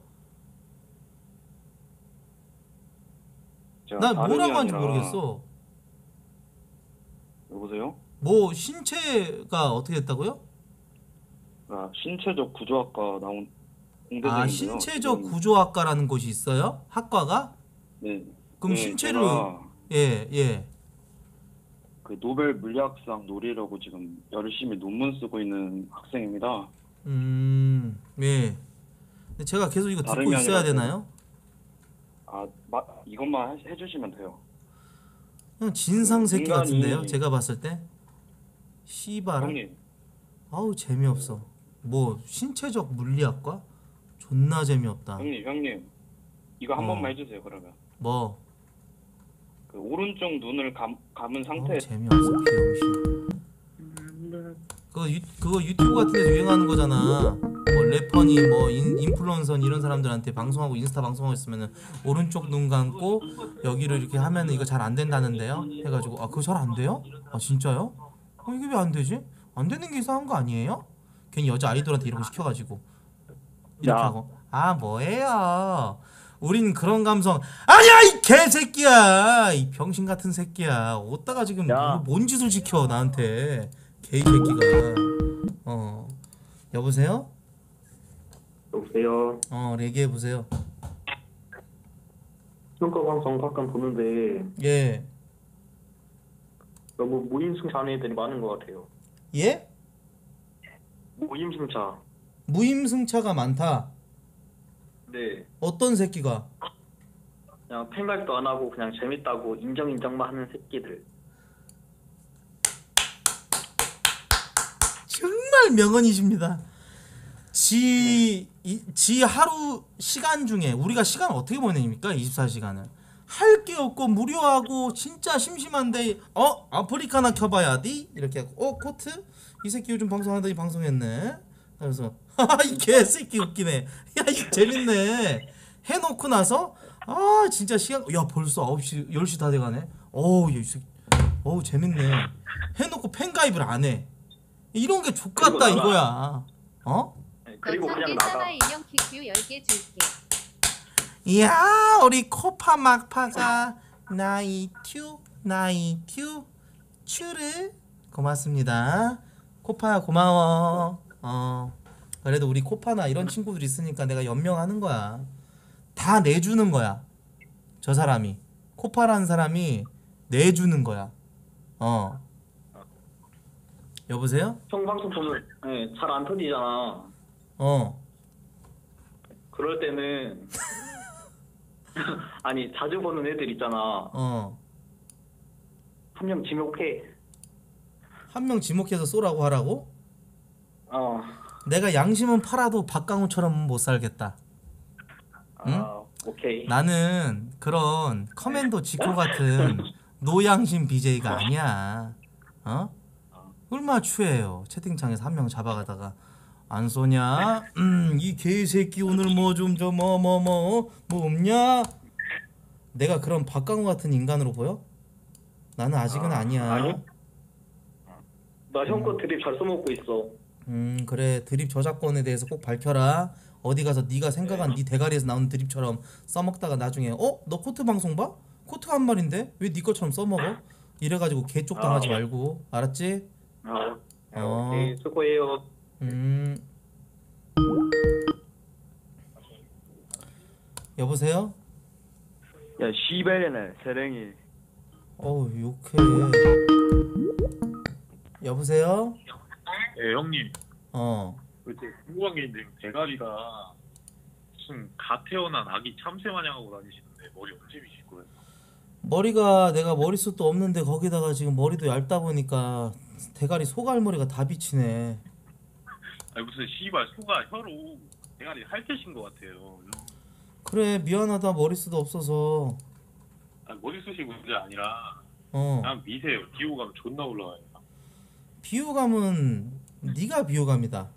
제가 다름이 뭐라고 하는지 아니라- 모르겠어. 여보세요? 뭐 신체가 어떻게 됐다고요? 아, 신체적 구조학과 나온. 아 신체적 지금- 구조학과라는 곳이 있어요? 학과가? 네. 그럼 네, 신체를 제가 예 예. 그 노벨 물리학상 노리려고 지금 열심히 논문 쓰고 있는 학생입니다. 음 예. 근데 제가 계속 이거 듣고 있어야 되나요? 아, 마, 이것만 해, 해주시면 돼요. 그냥 진상 새끼 인간이- 같은데요? 제가 봤을 때. 씨발. 아우 재미없어. 뭐 신체적 물리학과? 존나 재미없다. 형님, 형님, 이거 한 어. 번만 해주세요. 그러면 뭐 그 오른쪽 눈을 감, 감은 상태. 아우 재미없어 비용신. 그거 유, 그거 유튜브 같은 데서 유행하는 거잖아. 뭐 래퍼니 뭐 인, 인플루언서 이런 사람들한테 방송하고 인스타 방송하고 있으면은 오른쪽 눈 감고 여기를 이렇게 하면은 이거 잘 안 된다는데요. 해가지고 아 그거 잘 안 돼요? 아 진짜요? 어 이게 왜 안 되지? 안 되는 게 이상한 거 아니에요? 괜히 여자 아이돌한테 이런 거 시켜가지고 이렇게 야. 하고 아 뭐예요? 우린 그런 감성 아니야 이 개새끼야 이 병신 같은 새끼야 어디다가 지금 야. 뭐- 뭔 짓을 지켜 나한테 개이 새끼가 어 여보세요? 여보세요. 어 얘기해 보세요 평가 방송 가끔 보는데 예 너무 무임승차 하는 애들이 많은 것 같아요. 예? 무임승차. 무임승차가 많다 네. 어떤 새끼가 그냥 팬가입도 안 하고 그냥 재밌다고 인정 인정만 하는 새끼들. 정말 명언이십니다. 지, 이, 지 하루 시간 중에 우리가 시간 어떻게 보냅니까? 24시간을. 할 게 없고 무료하고 진짜 심심한데 어 아프리카나 켜봐야 돼 이렇게 하고 어 코트 이 새끼 요즘 방송하더니 방송했네 그래서 하 이 개새끼 웃기네. 야 이 재밌네. 해놓고 나서 아 진짜 시간 야 벌써 9시 10시 다 돼가네. 어우 이 새끼. 어우 재밌네. 해놓고 팬 가입을 안 해. 이런 게 족같다 그리고. 이거야. 어? 그리고 너천 그냥 개 나가. 인형 큐큐 10개 줄게. 이야 우리 코파 막파가 나이튜 나이튜 츄르. 고맙습니다. 코파야 고마워. 어 그래도 우리 코파나 이런 친구들 있으니까 내가 연명하는 거야 다 내주는 거야 저 사람이 코파라는 사람이 내주는 거야 어 여보세요 형 방송 보면 네, 잘안 터지잖아. 어 그럴 때는 아니 자주 보는 애들 있잖아. 어. 한 명 지목해. 한 명 지목해서 쏘라고 하라고? 어. 내가 양심은 팔아도 박강우처럼 못 살겠다. 응? 아, 오케이. 나는 그런 커맨도 지코 같은 노양심 BJ가 아니야. 어? 얼마나 추해요. 채팅창에서 한 명 잡아가다가 안 쏘냐? 음, 이 개새끼 오늘 뭐 좀 저 뭐 뭐뭐뭐 없냐? 내가 그런 박강우 같은 인간으로 보여? 나는 아직은 아, 니야 아니? 나형거 드립 잘 써먹고 있어. 음 그래 드립 저작권에 대해서 꼭 밝혀라. 어디 가서 네가 생각한 네 대가리에서 나오는 드립처럼 써먹다가 나중에 어? 너 코트 방송 봐? 코트가 한 말인데 왜 네 것처럼 써먹어? 이래가지고 개쪽 당하지 아. 말고 알았지? 아, 어. 오케이 수고해요. 음 여보세요? 야 씨발년아 사랑해. 어우 욕해 여보세요? 예, 형님. 어 그때 궁금한 게 있는데 대가리가 무슨 갓 태어난 아기 참새 마냥 하고 다니시는데 머리 언제 미실 거예요? 머리가 내가 머리숱도 없는데 거기다가 지금 머리도 얇다 보니까 대가리 소갈머리가 다 비치네 아니 무슨 씨발 소가 혀로 대가리 핥으신 것 같아요. 그래 미안하다 머리숱 없어서 아니, 머리숱이 문제 아니라 어 그냥 미세요. 비호감 존나 올라와요. 비호감은 네가 비호감이다.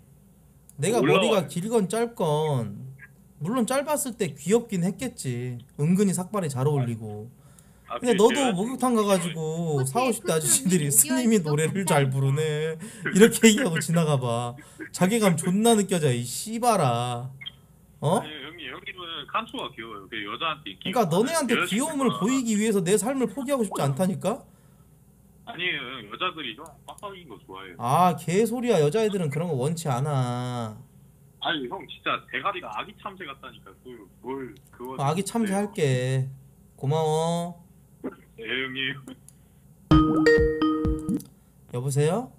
내가 올라와요. 머리가 길건 짧건 물론 짧았을 때 귀엽긴 했겠지. 은근히 삭발이 잘 어울리고. 아, 근데 그 너도 제가 목욕탕 가가지고 호텔 40, 50대 아저씨들이 스님이 노래를 잘 부르네. 이렇게 얘기하고 지나가봐. 자괴감 존나 느껴져 이 씨발아. 어? 아니, 형님 형님은 칸초가 귀여워요. 그 여자한테 인기 그러니까 너네한테 귀여움을 보이기 위해서 내 삶을 포기하고 싶지 않다니까? 아니에요. 형, 여자들이 형 빡빡인 거 좋아해요. 아 개소리야 여자애들은 그런 거 원치 않아 아니 형 진짜 대가리가 아기 참새 같다니까 그뭘 그거 아기 참새 할게 고마워 예 형님 여보세요?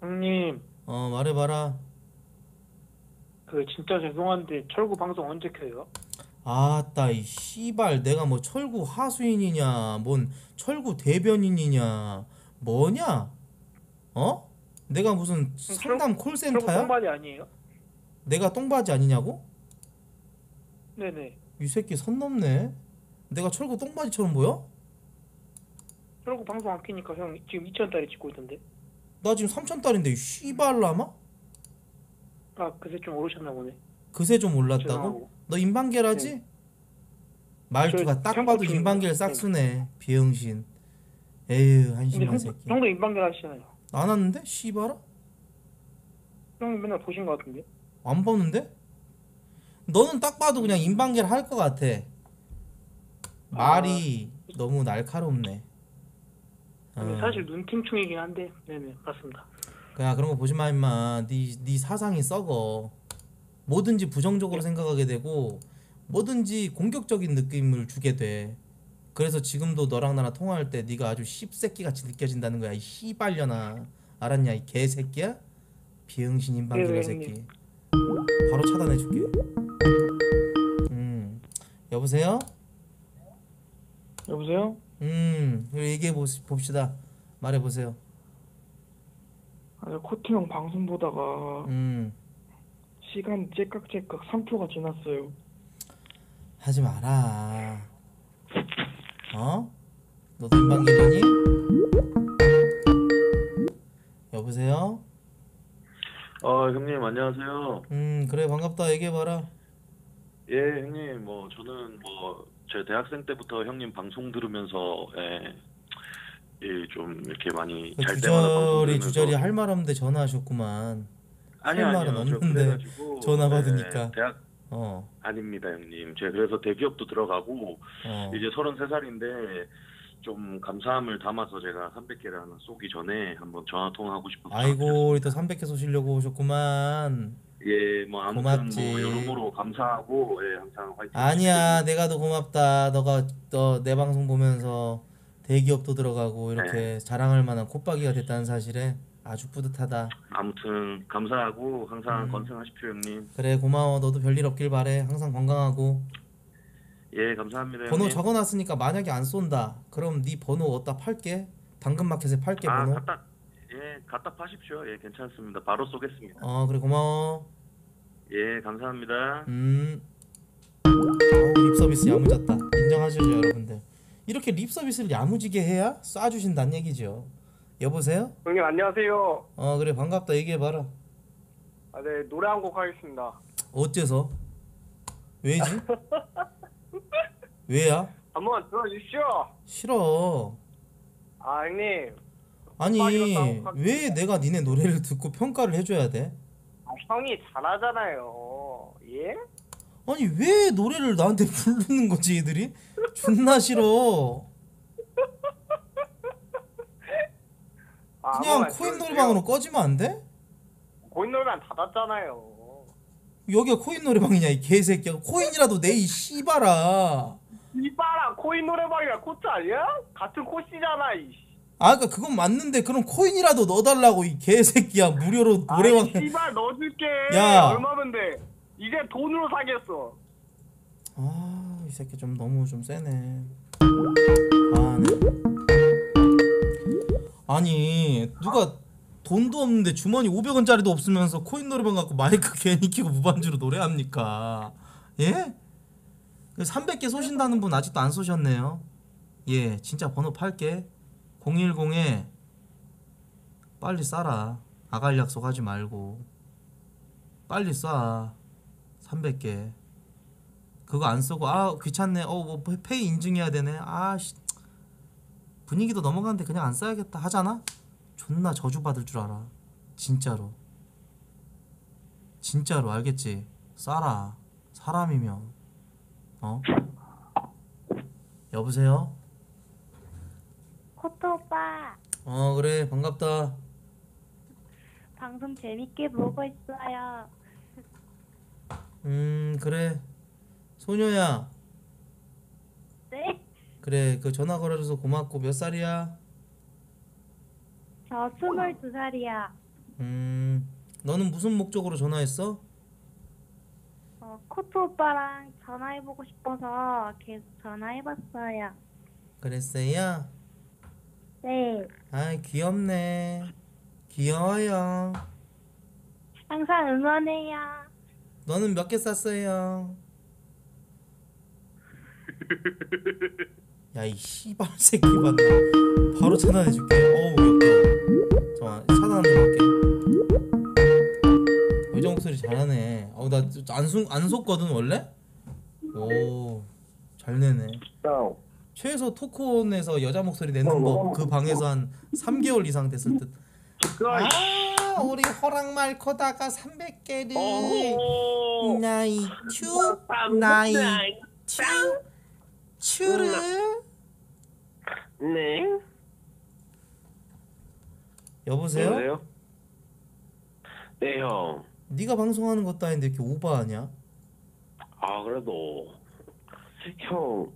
형님 어 말해봐라 그 진짜 죄송한데 철구 방송 언제 켜요? 아따 이 씨발 내가 뭐 철구 하수인이냐 뭔 철구 대변인이냐 뭐냐 어? 내가 무슨 상담 철구 콜센터야? 똥바지 아니에요? 내가 똥바지 아니냐고? 네네. 이 새끼 선 넘네 내가 철구 똥바지처럼 보여? 철구 방송 안 켜니까 형 지금 2천원짜리 찍고 있던데. 나 지금 3천 달인데 이 씨발라마? 아 그새 좀 오르셨나 보네. 그새 좀 올랐다고? 죄송하고. 너 인방계라지? 말투가 저딱 봐도 좀- 인방계를 네. 비영신 에휴 한심한 형, 새끼 형도 인방길 하시잖아요. 안 왔는데? 씨발아? 형님 맨날 보신 것 같은데. 안 보는데? 너는 딱 봐도 그냥 인방계를 할 것 같아 말이 너무 날카롭네 어. 사실 눈팅충이긴 한데. 네네 맞습니다. 그냥 그런 거 보지 마 임마 네, 네 사상이 썩어 뭐든지 부정적으로 생각하게 되고 뭐든지 공격적인 느낌을 주게 돼 그래서 지금도 너랑 나랑 통화할 때 네가 아주 씹새끼 같이 느껴진다는 거야 이 씨발려나 알았냐 이 개새끼야? 비응신 인방길러 네, 새끼. 바로 차단해 줄게 음 여보세요? 여보세요? 음 얘기해 봅시다 말해 보세요 아, 코트 형 방송 보다가 음 시간 째깍째깍 3초가 지났어요. 하지 마라. 어? 너도 인방길러니? 여보세요? 어 형님 안녕하세요. 음 그래 반갑다 얘기해봐라. 예 형님 뭐 저는 뭐 제 대학생 때부터 형님 방송 들으면서 예, 예, 좀 이렇게 많이 그잘 때마다 방송 들으면서 주저리 할말 없는데 전화하셨구만. 아니요 할 말은 아니요 저 없는데 그래가지고 전화 예, 받으니까. 대학 어. 아닙니다 형님. 제가 그래서 대기업도 들어가고 어. 이제 33살인데 좀 감사함을 담아서 제가 300개를 하나 쏘기 전에 한번 전화 통화하고 싶어서 아이고 또 300개 쏘시려고 오셨구만. 예, 뭐 아무튼 고맙지. 뭐 여러모로 감사하고 예, 항상 화이팅. 아니야 내가 더 고맙다. 너가 너내 방송 보면서 대기업도 들어가고 이렇게 네. 자랑할 만한 콧박이가 됐다는 사실에 아주 뿌듯하다. 아무튼 감사하고 항상 음. 건승하십시오 형님. 그래 고마워. 너도 별일 없길 바래. 항상 건강하고. 예 감사합니다 번호 형님. 적어놨으니까 만약에 안 쏜다. 그럼 네 번호 어디다 팔게. 당근마켓에 팔게 아 번호. 갖다 예 갖다 파십시오. 예 괜찮습니다. 바로 쏘겠습니다. 어 그래 고마워. 예 감사합니다. 음. 어우, 립 서비스 야무졌다. 인정하시죠 여러분들. 이렇게 립 서비스를 야무지게 해야 쏴주신다는 얘기죠. 여보세요? 형님 안녕하세요. 어 그래 반갑다 얘기해봐라. 아, 네 노래 한 곡 하겠습니다. 어째서? 왜지? 왜야? 한번 들어주시죠. 싫어. 아 형님. 아니 왜 내가 니네 노래를 듣고 평가를 해줘야 돼? 아, 형이 잘하잖아요. 예? 아니 왜 노래를 나한테 부르는 거지 얘들이? 존나 싫어. 아, 그냥 코인. 노래방으로 꺼지면 안 돼? 코인 노래방 닫았잖아요. 여기가 코인 노래방이냐 이 개새끼야. 코인이라도 내 이 씨발아. 이봐라 코인 노래방이랑 코트 아니야? 같은 코시잖아 이. 아 그니까 그건 맞는데 그럼 코인이라도 넣어달라고 이 개새끼야 무료로 노래방. 아이, 씨발 넣어줄게. 야. 얼마면 돼? 이제 돈으로 사겠어. 아 이 새끼 좀 너무 좀 세네. 아 네. 아니 누가 돈도 없는데 주머니 500원짜리도 없으면서 코인 노래방 갖고 마이크 괜히 키고 무반주로 노래합니까? 예? 300개 쏘신다는 분 아직도 안 쏘셨네요. 예, 진짜 번호 팔게. 010에 빨리 쏴라. 아갈 약속하지 말고 빨리 쏴. 300개. 그거 안 쏘고 아 귀찮네. 어뭐 페이 인증해야 되네. 아 씨 분위기도 넘어가는데 그냥 안 써야겠다 하잖아. 존나 저주 받을 줄 알아. 진짜로. 진짜로 알겠지? 쏴라. 사람이면 어? 여보세요? 코트 오빠 어 그래 반갑다. 방송 재밌게 보고 있어요. 음 그래 소녀야 네? 그래 그 전화 걸어줘서 고맙고 몇 살이야? 저 스물두 살이야. 음 너는 무슨 목적으로 전화했어? 어, 코트 오빠랑 전화해보고 싶어서 계속 전화해봤어요. 그랬어요? 네. 아이 귀엽네 귀여워요 항상 응원해요. 너는 몇 개 쌌어요? 야 이 씨발 새끼 봤나 바로 차단해줄게. 어우 역겨워 잠깐만 차단 좀 할게. 의정 목소리 잘하네. 어우 나안 속거든 원래? 오 잘 내네. 최소 토크온에서 여자 목소리 내는 거 그 방에서 한 3개월 이상 됐을 듯. 아, 우리 호랑 말코다가 300개를. 나이 튜 나이 튜 츄르 네. 여보세요? 여보세요? 네, 형. 네가 방송하는 것도 아닌데 이렇게 오버하냐? 아, 그래도 형,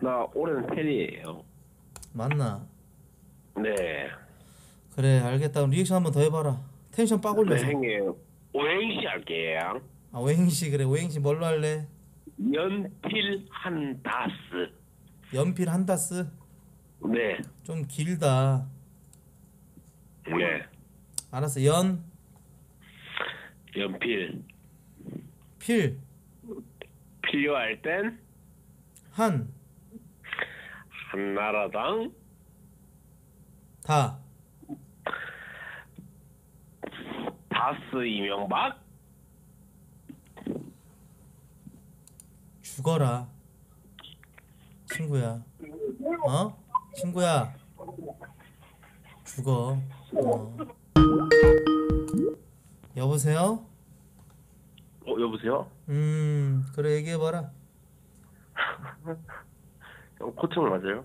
나 올해는 팬이에요. 맞나? 네. 그래 알겠다 그럼 리액션 한번 더 해봐라 텐션 빡 올려서 네, 형님. 오행시 할게요. 아 오행시 그래 오행시 뭘로 할래? 연필 한 다스. 연필 한 다스? 네. 좀 길다. 네. 알았어. 연, 연필. 필, 필요할 땐? 한, 한나라당? 다. 다스 이명박? 죽어라. 친구야. 어? 친구야 죽어 어. 여보세요? 어, 여보세요? 음 그래 얘기해봐라 형 코칭 맞아요?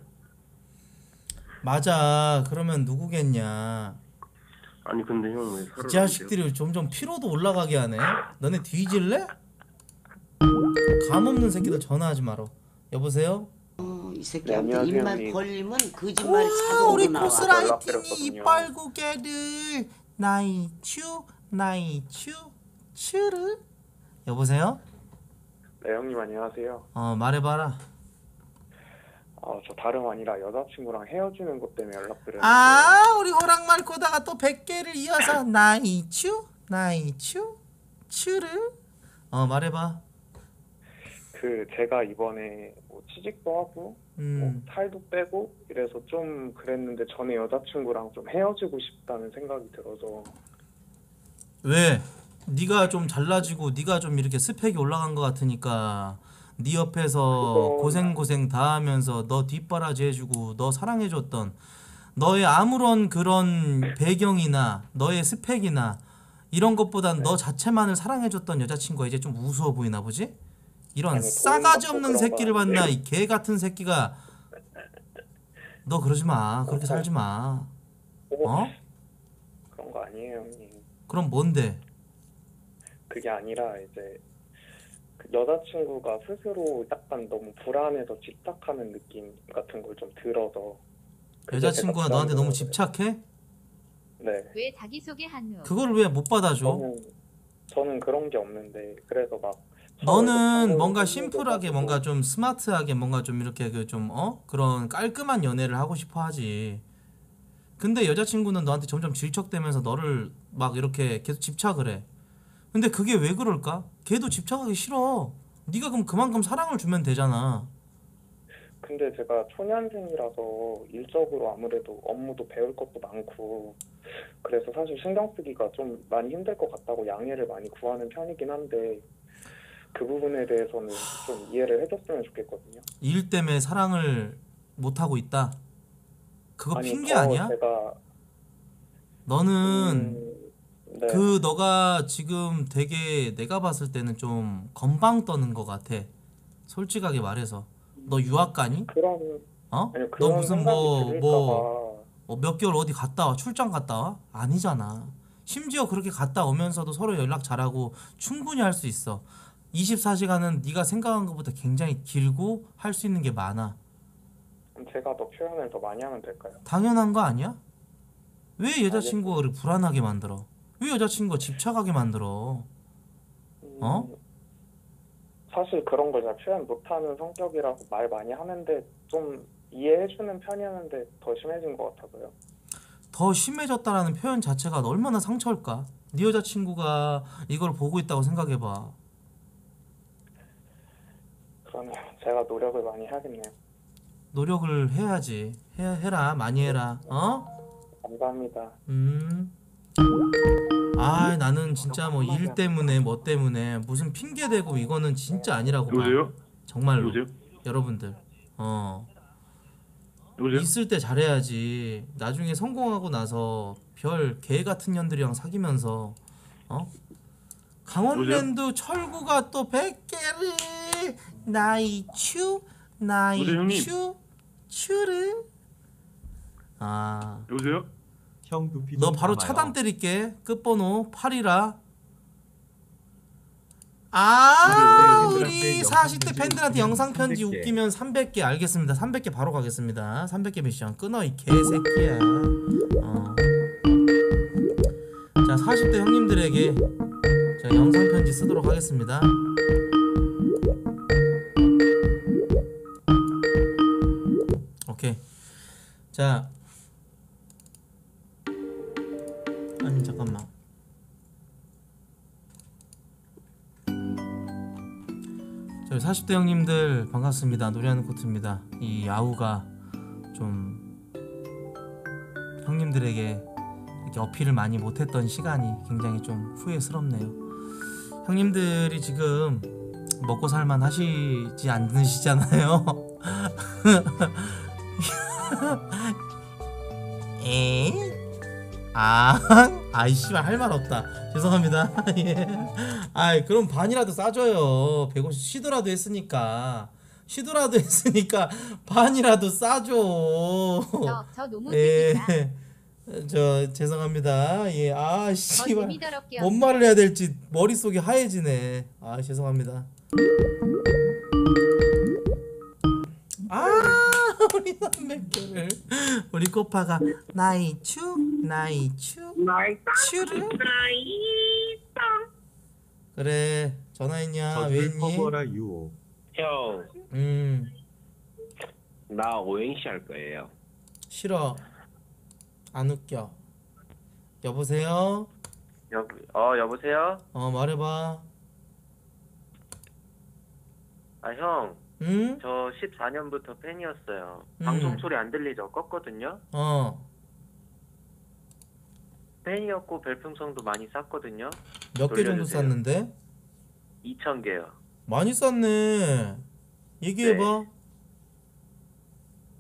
맞아 그러면 누구겠냐 아니 근데 형왜 이 자식들이 점점 피로도 올라가게 하네 너네 뒤질래? 감 없는 새끼들 전화하지 마라 여보세요? 이 새끼한테 안녕하세요, 입만 형님. 벌리면 거짓말이 아, 자동으로 우리 나와. 코스라이팅이 이빨 고개를 나이츄 나이츄 츄르 여보세요? 네 형님 안녕하세요. 어 말해봐라 아 저 다름 아니라 여자친구랑 헤어지는 것 때문에 연락드렸는데 아 우리 호랑말코다가 또 100개를 이어서 나이츄 나이츄 츄르 어 말해봐 그 제가 이번에 뭐 취직도 하고 음뭐 살도 빼고 이래서 좀 그랬는데 전에 여자친구랑 좀 헤어지고 싶다는 생각이 들어서 왜? 네가 좀 잘나지고 네가 좀 이렇게 스펙이 올라간 것 같으니까 네 옆에서 그거- 고생 고생 다 하면서 너 뒷바라지 해주고 너 사랑해줬던 너의 아무런 그런 배경이나 너의 스펙이나 이런 것보단 네. 너 자체만을 사랑해줬던 여자친구가 이제 좀 우스워 보이나 보지? 이런 싸가지 없는 새끼를 아니에요. 이개 같은 새끼가 너 그러지 마 그렇게 살지 마 어? 그런 거 아니에요 형님. 그럼 뭔데? 그게 아니라 이제 그 여자친구가 스스로 약간 너무 불안해서 집착하는 느낌 같은 걸 좀 들어서 여자친구가 너한테 너무 집착해? 네 왜 자기소개 한우? 그걸 왜 못 받아줘? 저는 저는 그런 게 없는데 그래서 막 너는 막 뭔가 심플하게 뭔가 좀 스마트하게 뭔가 좀 이렇게 그 좀 어? 그런 깔끔한 연애를 하고 싶어 하지. 근데 여자친구는 너한테 점점 질척대면서 너를 막 이렇게 계속 집착을 해. 근데 그게 왜 그럴까? 걔도 집착하기 싫어. 네가 그럼 그만큼 사랑을 주면 되잖아. 근데 제가 초년생이라서 일적으로 아무래도 업무도 배울 것도 많고 그래서 사실 신경 쓰기가 좀 많이 힘들 것 같다고 양해를 많이 구하는 편이긴 한데 그 부분에 대해서는 좀 이해를 해줬으면 좋겠거든요. 일 때문에 사랑을 못 하고 있다. 그거 아니, 핑계 더 아니야? 제가 너는 음, 네. 그 너가 지금 되게 내가 봤을 때는 좀 건방 떠는 것 같아. 솔직하게 말해서 너 유학 가니? 그런 어? 아니, 너 그런 무슨 뭐 들까 뭐몇 개월 어디 갔다 와 출장 갔다 와? 아니잖아. 심지어 그렇게 갔다 오면서도 서로 연락 잘하고 충분히 할 수 있어. 24시간은 네가 생각한 것보다 굉장히 길고 할 수 있는 게 많아. 그럼 제가 더 표현을 더 많이 하면 될까요? 당연한 거 아니야? 왜 여자친구가 그렇게 불안하게 만들어? 왜 여자친구가 집착하게 만들어? 어? 사실 그런 걸 잘 표현 못하는 성격이라서 말 많이 하는데 좀 이해해주는 편이었는데 더 심해진 것 같아서요. 더 심해졌다라는 표현 자체가 얼마나 상처일까? 네 여자친구가 이걸 보고 있다고 생각해봐. 그러네요. 제가 노력을 많이 해야겠네요. 노력을 해야지. 해, 해라. 많이 해라. 어? 감사합니다. 음. 아, 나는 진짜 뭐 일 때문에 뭐 때문에 무슨 핑계 대고 이거는 진짜 아니라고 봐. 여보세요? 정말로. 여보세요? 여러분들. 어. 여보세요? 있을 때 잘해야지. 나중에 성공하고 나서 별 개 같은 년들이랑 사귀면서 어? 강원랜드 철구가 또 100개를 나이츄 여보세요, 형님? 나이츄 츄르 아. 여보세요? 형 두피 너좀 바로 감아요. 차단 때릴게. 끝번호 8이라. 아, 네, 네, 우리 팬들한테 40대 영상 팬들한테 편지 영상 편지 300개. 웃기면 300개 알겠습니다. 300개 바로 가겠습니다. 300개 미션 끊어 이 개새끼야. 어. 자, 40대 형님들에게 자, 영상 편지 쓰도록 하겠습니다. 자. 아니 잠깐만. 저희 40대 형님들 반갑습니다. 노래하는 코트입니다. 이 야후가 좀 형님들에게 이렇게 어필을 많이 못했던 시간이 굉장히 좀 후회스럽네요. 형님들이 지금 먹고 살만 하시지 않으시잖아요. 에? 아, 아이 씨발 할 말 없다. 죄송합니다. 예. 아이 그럼 반이라도 싸줘요. 150 쉬더라도 했으니까. 쉬더라도 했으니까 반이라도 싸줘. 저, 저 너무 예. 저 죄송합니다. 예. 아더 씨발. 뭔 말을 해야 될지 머릿속이 하얘지네. 아 죄송합니다. 이거를 우리 꼬파가 나이 추 나이추 추르 그래 전화했냐 왜 젖을 했니 퍼버라 유오. 형, 음. 나 오행시 할 거예요. 싫어. 안 웃겨. 여보세요? 여, 어 여보세요? 어 말해봐. 아 형, 응? 저 14년부터 팬이었어요. 음. 방송 소리 안 들리죠? 껐거든요. 어 팬이었고 별풍선도 많이 쌌거든요. 몇 개 정도 돌려주세요. 쌌는데? 2천 개요. 많이 쌌네 얘기해봐 네.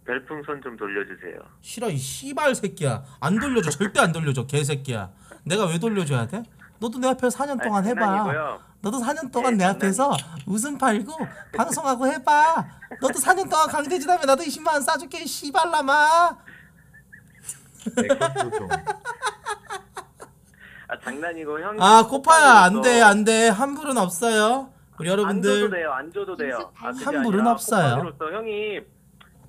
별풍선 좀 돌려주세요. 싫어 이 씨발 새끼야 안 돌려줘 절대 안 돌려줘 개새끼야 내가 왜 돌려줘야 돼? 너도 내 앞에서 4년 동안 아니, 해봐 장난이고요. 너도 4년 동안 네, 내 앞에서 웃음 팔고 방송하고 해봐 너도 4년 동안 강제지 다음에 나도 20만 원 싸줄게 이 씨발라마 것도 좀. 아 장난이고 형. 아 코파야 안돼 안돼 환불은 없어요 우리 안 줘도 여러분들 돼요. 안 줘도 돼요. 아, 그게 환불은 아니라 없어요. 코파로서 형이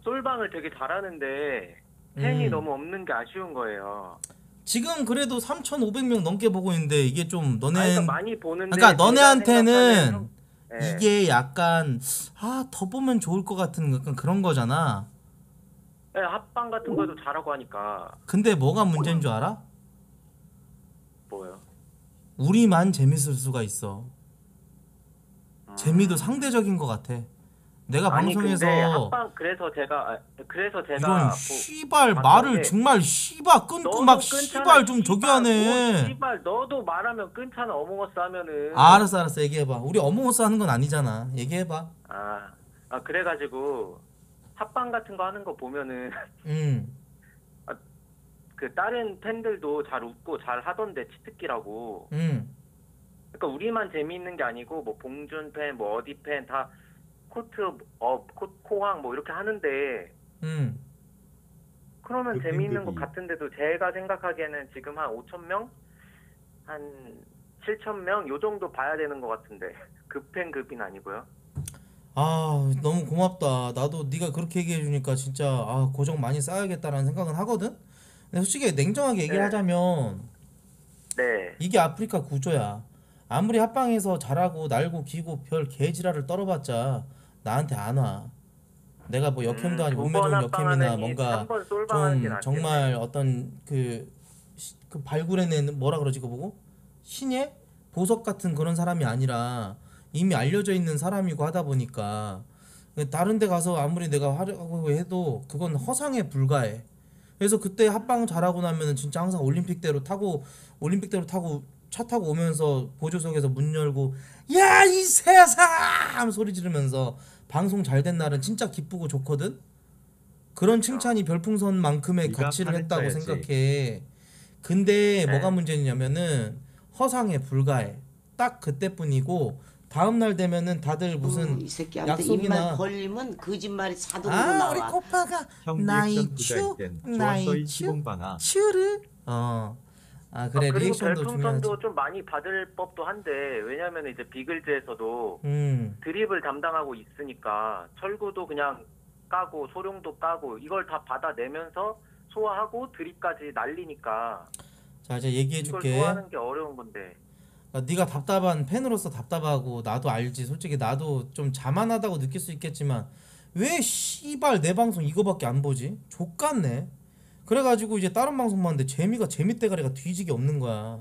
솔방을 되게 잘하는데 팬이 음. 너무 없는 게 아쉬운 거예요. 지금 그래도 3,500명 넘게 보고 있는데 이게 좀 너네 아니, 그러니까 많이 보는데 그러니까 너네한테는 예. 이게 약간 아 더 보면 좋을 것 같은 약간 그런 거잖아. 예, 합방 같은 거도 잘하고 하니까 근데 뭐가 문제인 줄 알아? 뭐요? 우리만 재밌을 수가 있어. 재미도 상대적인 것 같아. 내가 아니 방송에서 근데 합방 그래서 제가 아, 그래서 제가 이런 보- 씨발 말을 정말 씨발 끊고 막 씨발 좀 저기 하네. 뭐, 씨발 너도 말하면 끊잖아 어몽어스 하면은 아, 알았어 알았어 얘기해봐. 우리 어몽어스 하는 건 아니잖아. 얘기해봐. 아, 아 그래가지고 합방 같은 거 하는 거 보면은 음. 그 다른 팬들도 잘 웃고 잘 하던데 치트키라고 음. 그러니까 우리만 재미있는 게 아니고 뭐 봉준 팬 뭐 어디 팬 다 코트 어 코, 코항 뭐 이렇게 하는데 음. 그러면 그 재미있는 것. 같은데도 제가 생각하기에는 지금 한 5천 명? 한 7천 명? 요 정도 봐야 되는 것 같은데 급팬 급인 아니고요 아 너무 고맙다. 나도 네가 그렇게 얘기해 주니까 진짜 아 고정 많이 쌓아야겠다라는 생각은 하거든. 근데 솔직히 냉정하게 얘기를 네. 하자면 네 이게 아프리카 구조야. 아무리 합방에서 잘하고 날고 기고 별 개지랄을 떨어봤자 나한테 안 와. 내가 뭐 역캠도 음, 아니고 몸매 좋은 합방하느니 뭔가 좀. 정말 어떤 그, 시- 그 발굴해낸 뭐라 그러지 그거 보고 신예 보석 같은 그런 사람이 아니라 이미 알려져 있는 사람이고 하다 보니까 다른 데 가서 아무리 내가 하려고 해도 그건 허상에 불과해. 그래서 그때 합방 잘하고 나면은 진짜 항상 올림픽대로 타고 올림픽대로 타고 차 타고 오면서 보조석에서 문 열고 야 이 세상 소리 지르면서 방송 잘 된 날은 진짜 기쁘고 좋거든. 그런 칭찬이 별풍선만큼의 네가 가치를 했다고. 생각해. 근데 네. 뭐가 문제냐면은 허상에 불과해. 딱 그때뿐이고 다음 날 되면은 다들 무슨 이 새끼한테 약속이나 입만 벌리면 거짓말이 사도로 아 우리 나와. 코파가 형 리액션 나이추 부자일 땐 좋았어 이 나이추. 슈르 어 아 그래 아, 그리고 리액션도 중요하지. 별풍선도 좀 많이 받을 법도 한데 왜냐면 이제 비글즈에서도 음. 드립을 담당하고 있으니까 철구도 그냥 까고 소룡도 까고 이걸 다 받아내면서 소화하고 드립까지 날리니까 자 이제 얘기해 이걸 줄게 소화하는 게 어려운 건데. 아, 네가 답답한 팬으로서 답답하고 나도 알지. 솔직히 나도 좀 자만하다고 느낄 수 있겠지만 왜 씨발 내 방송 이거밖에 안 보지? 족같네 그래가지고 이제 다른 방송 봤는데 재미가 재미대가리가 뒤지게 없는 거야.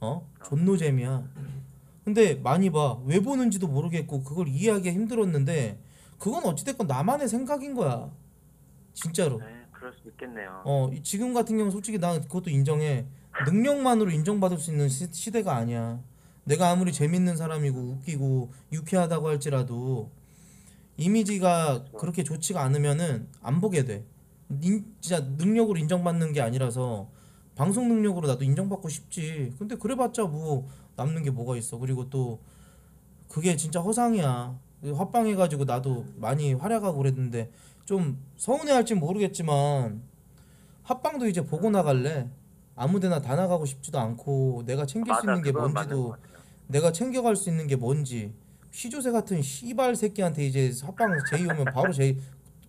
어? 존노 재미야. 근데 많이 봐 왜 보는지도 모르겠고 그걸 이해하기가 힘들었는데 그건 어찌됐건 나만의 생각인 거야. 진짜로. 네 그럴 수 있겠네요. 어 이- 지금 같은 경우 솔직히 난 그것도 인정해. 능력만으로 인정받을 수 있는 시, 시대가 아니야. 내가 아무리 재밌는 사람이고 웃기고 유쾌하다고 할지라도 이미지가 그렇게 좋지가 않으면은 안 보게 돼 인, 진짜 능력으로 인정받는 게 아니라서 방송 능력으로 나도 인정받고 싶지. 근데 그래봤자 뭐 남는 게 뭐가 있어. 그리고 또 그게 진짜 허상이야. 합방해가지고 나도 많이 활약하고 그랬는데 좀 서운해할진 모르겠지만 합방도 이제 보고 나갈래. 아무데나 다 나가고 싶지도 않고 내가 챙길 수 맞아, 있는 게 그건 맞는 뭔지도 같아요. 내가 챙겨갈 수 있는 게 뭔지. 시조새 같은 씨발 새끼한테 이제 합방 제의 오면 바로 제의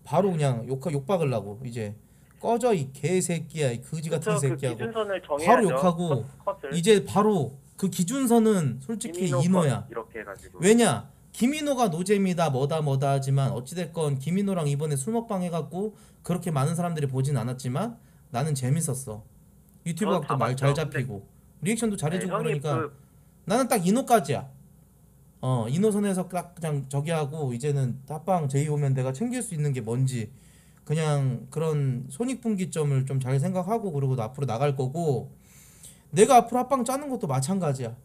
바로 그냥 욕 욕박을라고 이제 꺼져 이 개새끼야 이 거지 같은 그쵸, 그 새끼하고 기준선을 정해야죠. 바로 욕하고 컷- 컷을. 이제 바로 그 기준선은 솔직히. 컷 이렇게 해가지고 왜냐? 김인호가 노잼이다 뭐다 뭐다 하지만 어찌됐건 김인호랑 이번에 술 먹방 해갖고 그렇게 많은 사람들이 보진 않았지만 나는 재밌었어. 유튜브 저는 각도 다 말잘 봤죠. 잡히고 리액션도 잘해주고 네, 형이 그러니까 그- 나는 딱 인호까지야. 어 인호선에서 딱 그냥 저기 하고 이제는 합방 제이 오면 내가 챙길 수 있는 게 뭔지 그냥 그런 손익분기점을 좀 잘 생각하고 그러고 앞으로 나갈 거고 내가 앞으로 합방 짜는 것도 마찬가지야.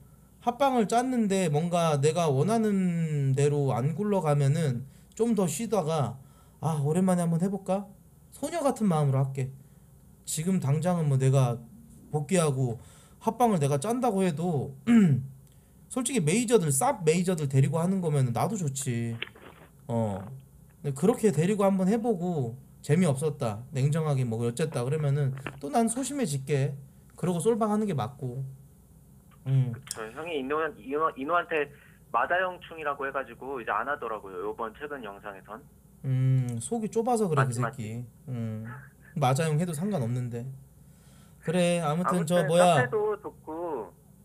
합방을 짰는데 뭔가 내가 원하는 대로 안 굴러가면은 좀 더 쉬다가 아 오랜만에 한번 해볼까? 소녀 같은 마음으로 할게. 지금 당장은 뭐 내가 복귀하고 합방을 내가 짠다고 해도 솔직히 메이저들 쌉 메이저들 데리고 하는 거면 나도 좋지. 어. 근데 그렇게 데리고 한번 해보고 재미없었다. 냉정하게 뭐 어쨌다 그러면은 또 난 소심해질게. 그러고 솔방 하는 게 맞고. 음. 저 형이 인호 인호 인호한테 마다형충이라고 해가지고 이제 안 하더라고요. 요번 최근 영상에선. 음 속이 좁아서 그래 그 맞지, 맞지. 새끼. 음 맞아용 해도 상관없는데. 그래 아무튼, 아무튼 저 뭐야 카페도 좋고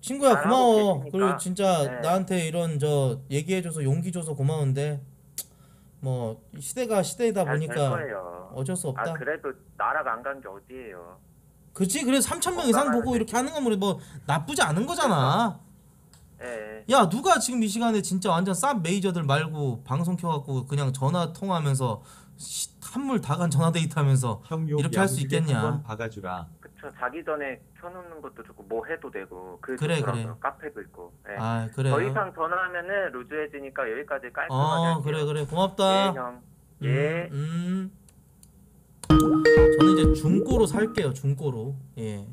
친구야 고마워. 계시니까. 그리고 진짜 네. 나한테 이런 저 얘기해줘서 용기 줘서 고마운데 뭐 시대가 시대이다 잘 될 보니까 거예요. 어쩔 수 없다. 아 그래도 나라가 안 간 게 어디예요? 그치 그래서 3천 명 이상 보고 이렇게 하는 건뭐 나쁘지 않은 거잖아. 예. 야 누가 지금 이 시간에 진짜 완전 쌉 메이저들 말고 방송 켜갖고 그냥 전화 통화하면서 시- 한물 다 간 전화 데이트 하면서 형 욕 이렇게 할수 야무지게 있겠냐? 한번 박아주라. 그쵸 자기 전에 켜놓는 것도 좋고 뭐 해도 되고 그 그래, 좋더라고요. 그래. 카페도 있고. 예. 아, 그래요? 더 이상 전화하면은 루즈해지니까 여기까지 깔끔하게 어 할게요. 그래 그래 고맙다. 예, 형. 예. 음, 음. 저는 이제 중고로 살게요 중고로. 예.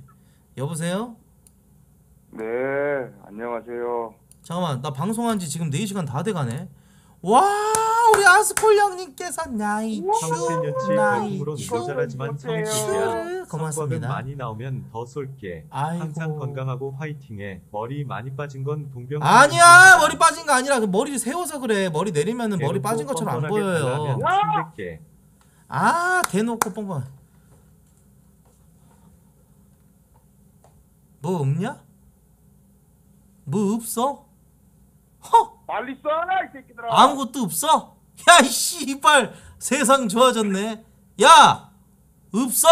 여보세요? 네, 안녕하세요. 잠깐만 나 방송한 지 지금 4시간 다 돼가네. 와 우리 아스콜 형님께서 나이 형실년치 추 나이 배움으로 추 모자라지만 추를 성실이야. 고맙습니다. 많이 나오면 더 쏠게. 아이고. 항상 건강하고 화이팅해. 머리 많이 빠진 건 동병. 아니야 머리 빠진 거 아니라 그 머리를 세워서 그래 머리 내리면은 머리 빠진 것처럼 안 보여요 게아 대놓고 뻥뻥 뭐 없냐? 뭐 없어? 허 빨리 써라 이 새끼들아. 아무것도 없어? 야, 이 씨발 세상 좋아졌네. 야, 없어?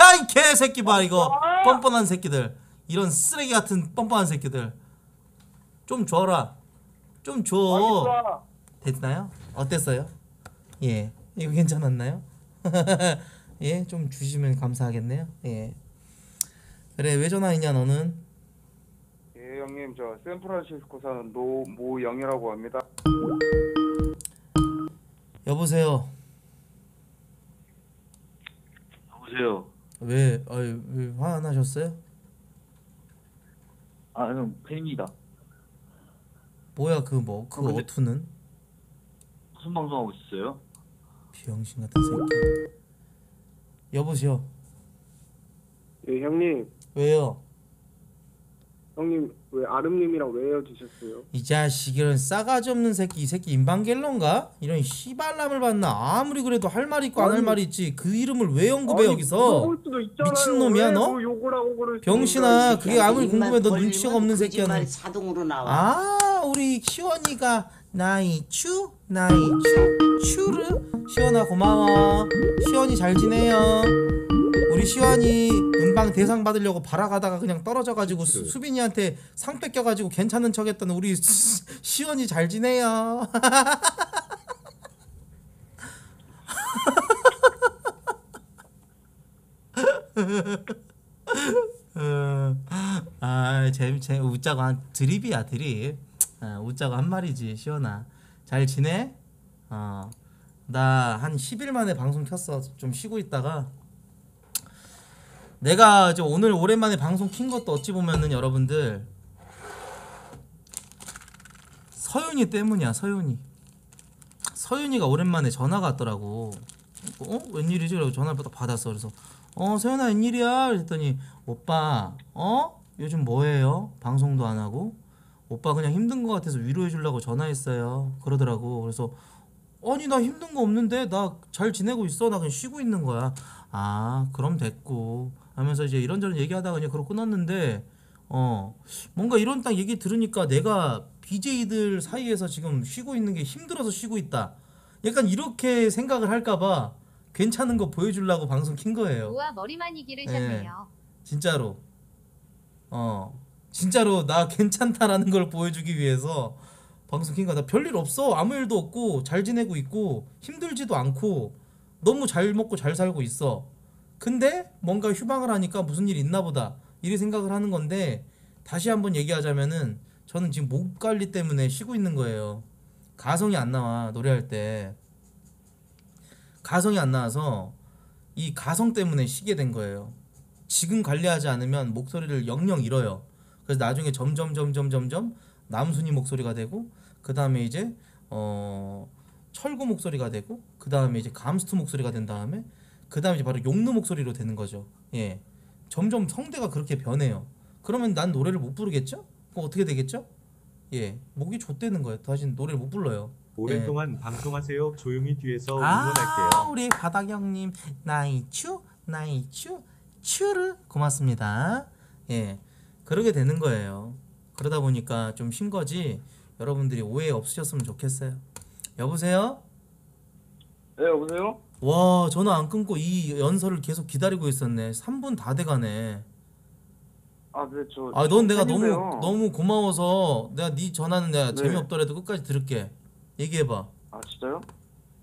야, 이 개새끼 봐 이거 뻔뻔한 새끼들. 이런 쓰레기 같은 뻔뻔한 새끼들. 좀 줘라. 좀 줘. 됐나요? 어땠어요? 예, 이거 괜찮았나요? 예, 좀 주시면 감사하겠네요. 예. 그래 왜 전화했냐 너는? 예, 형님, 저 샌프란시스코 사는 노모영이라고 합니다. 여보세요. 여보세요. 왜, 어이, 왜 화나셨어요? 아, 형 팬입니다. 뭐야 그 뭐 그 어, 근데- 어투는 무슨 방송하고 있어요? 비영신 같은 새끼. 여보세요. 예, 형님, 왜요? 형님 왜 아름님이랑 왜 헤어지셨어요? 이 자식 이런 싸가지 없는 새끼 이 새끼 인방갤런가? 이런 씨발남을 봤나? 아무리 그래도 할 말 있고 안할 아니, 말 있지 그 이름을 왜 언급해 아니, 여기서? 미친놈이야 왜 너? 뭐 병신아 그게 아무리 궁금해 너 눈치가 없는 새끼야 너. 자동으로 나와. 아 우리 시원이가 나이 추 나이 추 추르 시원아 고마워 시원이 잘 지내요 우리 시원이 음방 대상 받으려고 발악하다가 그냥 떨어져가지고 수, 수빈이한테 상 뺏겨가지고 괜찮은 척했던 우리 시- 시원이 잘 지내요 어, 아, 재미 재 웃자고 한 드립이야 드립. 아, 웃자고 한 말이지 시원아. 잘 지내? 어, 나 한 10일 만에 방송 켰어. 좀 쉬고 있다가 내가 이제 오늘 오랜만에 방송 킨 것도 어찌 보면은 여러분들 서윤이 때문이야 서윤이. 서윤이가 오랜만에 전화가 왔더라고. 어? 웬일이지? 그래서 전화를 딱 받았어. 그래서 어 서윤아 웬일이야? 그랬더니 오빠 어? 요즘 뭐해요? 방송도 안 하고 오빠 그냥 힘든 거 같아서 위로해 주려고 전화했어요. 그러더라고. 그래서 아니 나 힘든 거 없는데 나 잘 지내고 있어 나 그냥 쉬고 있는 거야 아 그럼 됐고 하면서 이제 이런저런 얘기하다가 그냥 그러고 끊었는데 어 뭔가 이런 딱 얘기 들으니까 내가 BJ들 사이에서 지금 쉬고 있는 게 힘들어서 쉬고 있다. 약간 이렇게 생각을 할까봐 괜찮은 거 보여주려고 방송 킨 거예요. 우와 머리 많이 기르셨네요. 진짜로. 어 진짜로 나 괜찮다라는 걸 보여주기 위해서 방송 킨나 별일 없어. 아무 일도 없고 잘 지내고 있고 힘들지도 않고 너무 잘 먹고 잘 살고 있어 근데 뭔가 휴방을 하니까 무슨 일 있나 보다 이리 생각을 하는 건데 다시 한번 얘기하자면은 저는 지금 목 관리 때문에 쉬고 있는 거예요. 가성이 안 나와 노래할 때. 가성이 안 나와서 이 가성 때문에 쉬게 된 거예요. 지금 관리하지 않으면 목소리를 영영 잃어요. 그래서 나중에 점점 점점 점점 남순이 목소리가 되고 그 다음에 이제 어 철구 목소리가 되고 그 다음에 이제 감스트 목소리가 된 다음에 그 다음에 이제 바로 용루 목소리로 되는 거죠. 예, 점점 성대가 그렇게 변해요. 그러면 난 노래를 못 부르겠죠? 그럼 어떻게 되겠죠? 예, 목이 좆되는 거예요. 다시 노래를 못 불러요. 오랫동안 방송하세요. 조용히 뒤에서 아, 응원할게요. 우리 바닥 형님 나이추 나이추 추르 고맙습니다. 예, 그러게 되는 거예요. 그러다 보니까 좀 쉰 거지. 여러분들이 오해 없으셨으면 좋겠어요. 여보세요? 네 여보세요? 와, 전화 안 끊고 이 연설을 계속 기다리고 있었네. 3분 다 돼가네. 아 네 저 아, 넌 내가 너무 너무 고마워서 내가 네 전화는 내가 네. 재미없더라도 끝까지 들을게. 얘기해봐. 아 진짜요?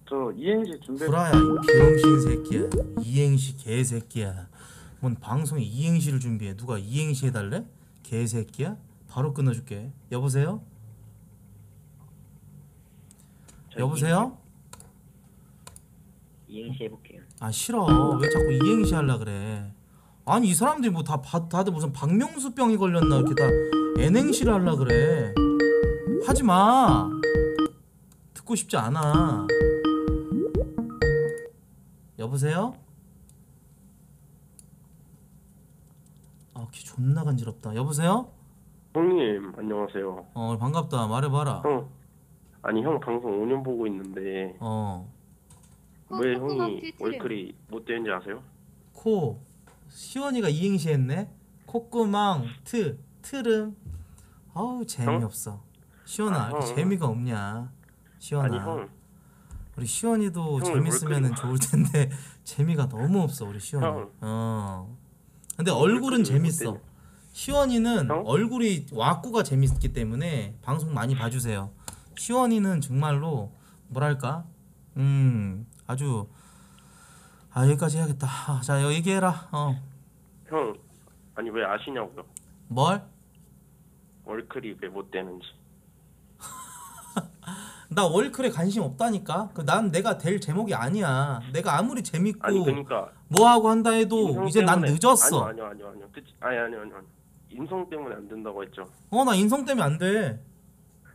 저 이행시 준비 구라야 이 비용신 새끼야 이행시 개새끼야 뭔 방송에 이행시를 준비해 누가 이행시 해달래? 개새끼야 바로 끊어줄게 여보세요? 여보세요? 이행시 해볼게요. 아 싫어 왜 자꾸 이행시 하려 그래 아니 이 사람들이 뭐 다 다들 무슨 박명수 병이 걸렸나 이렇게 다 N행시를 하려 그래 하지 마 듣고 싶지 않아 여보세요? 아, 귀 존나 간지럽다. 여보세요? 형님 안녕하세요. 어, 반갑다. 말해봐라. 형 아니 형 방송 5년 보고 있는데 어, 왜 콧구멍 형이 트트름. 월클이 못 되는지 아세요? 코. 시원이가 이행시 했네. 콧구멍, 트, 트름. 아우 재미없어. 시원아, 아, 이렇게 형. 재미가 없냐? 시원아. 아니 형 우리 시원이도 형을 재밌으면 월클이- 좋을 텐데 재미가 너무 없어 우리 시원이. 형. 어. 근데 얼굴은 재밌어. 시원이는 얼굴이 와꾸가 재밌기 때문에 방송 많이 봐주세요. 시원이는 정말로 뭐랄까, 음 아주 아 여기까지 해야겠다. 아, 자 여기 얘기해라. 어. 형 아니 왜 아시냐고요? 뭘? 월클이 왜 못 되는지. 나 월클에 관심 없다니까. 그 난 내가 될 제목이 아니야. 내가 아무리 재밌고 아니 그러니까 뭐 하고 한다 해도 인성 이제 난 때문에- 늦었어. 아니요 아니요 아니요. 그치? 아니 아니요 아니요. 인성 때문에 안 된다고 했죠. 어 나 인성 때문에 안 돼.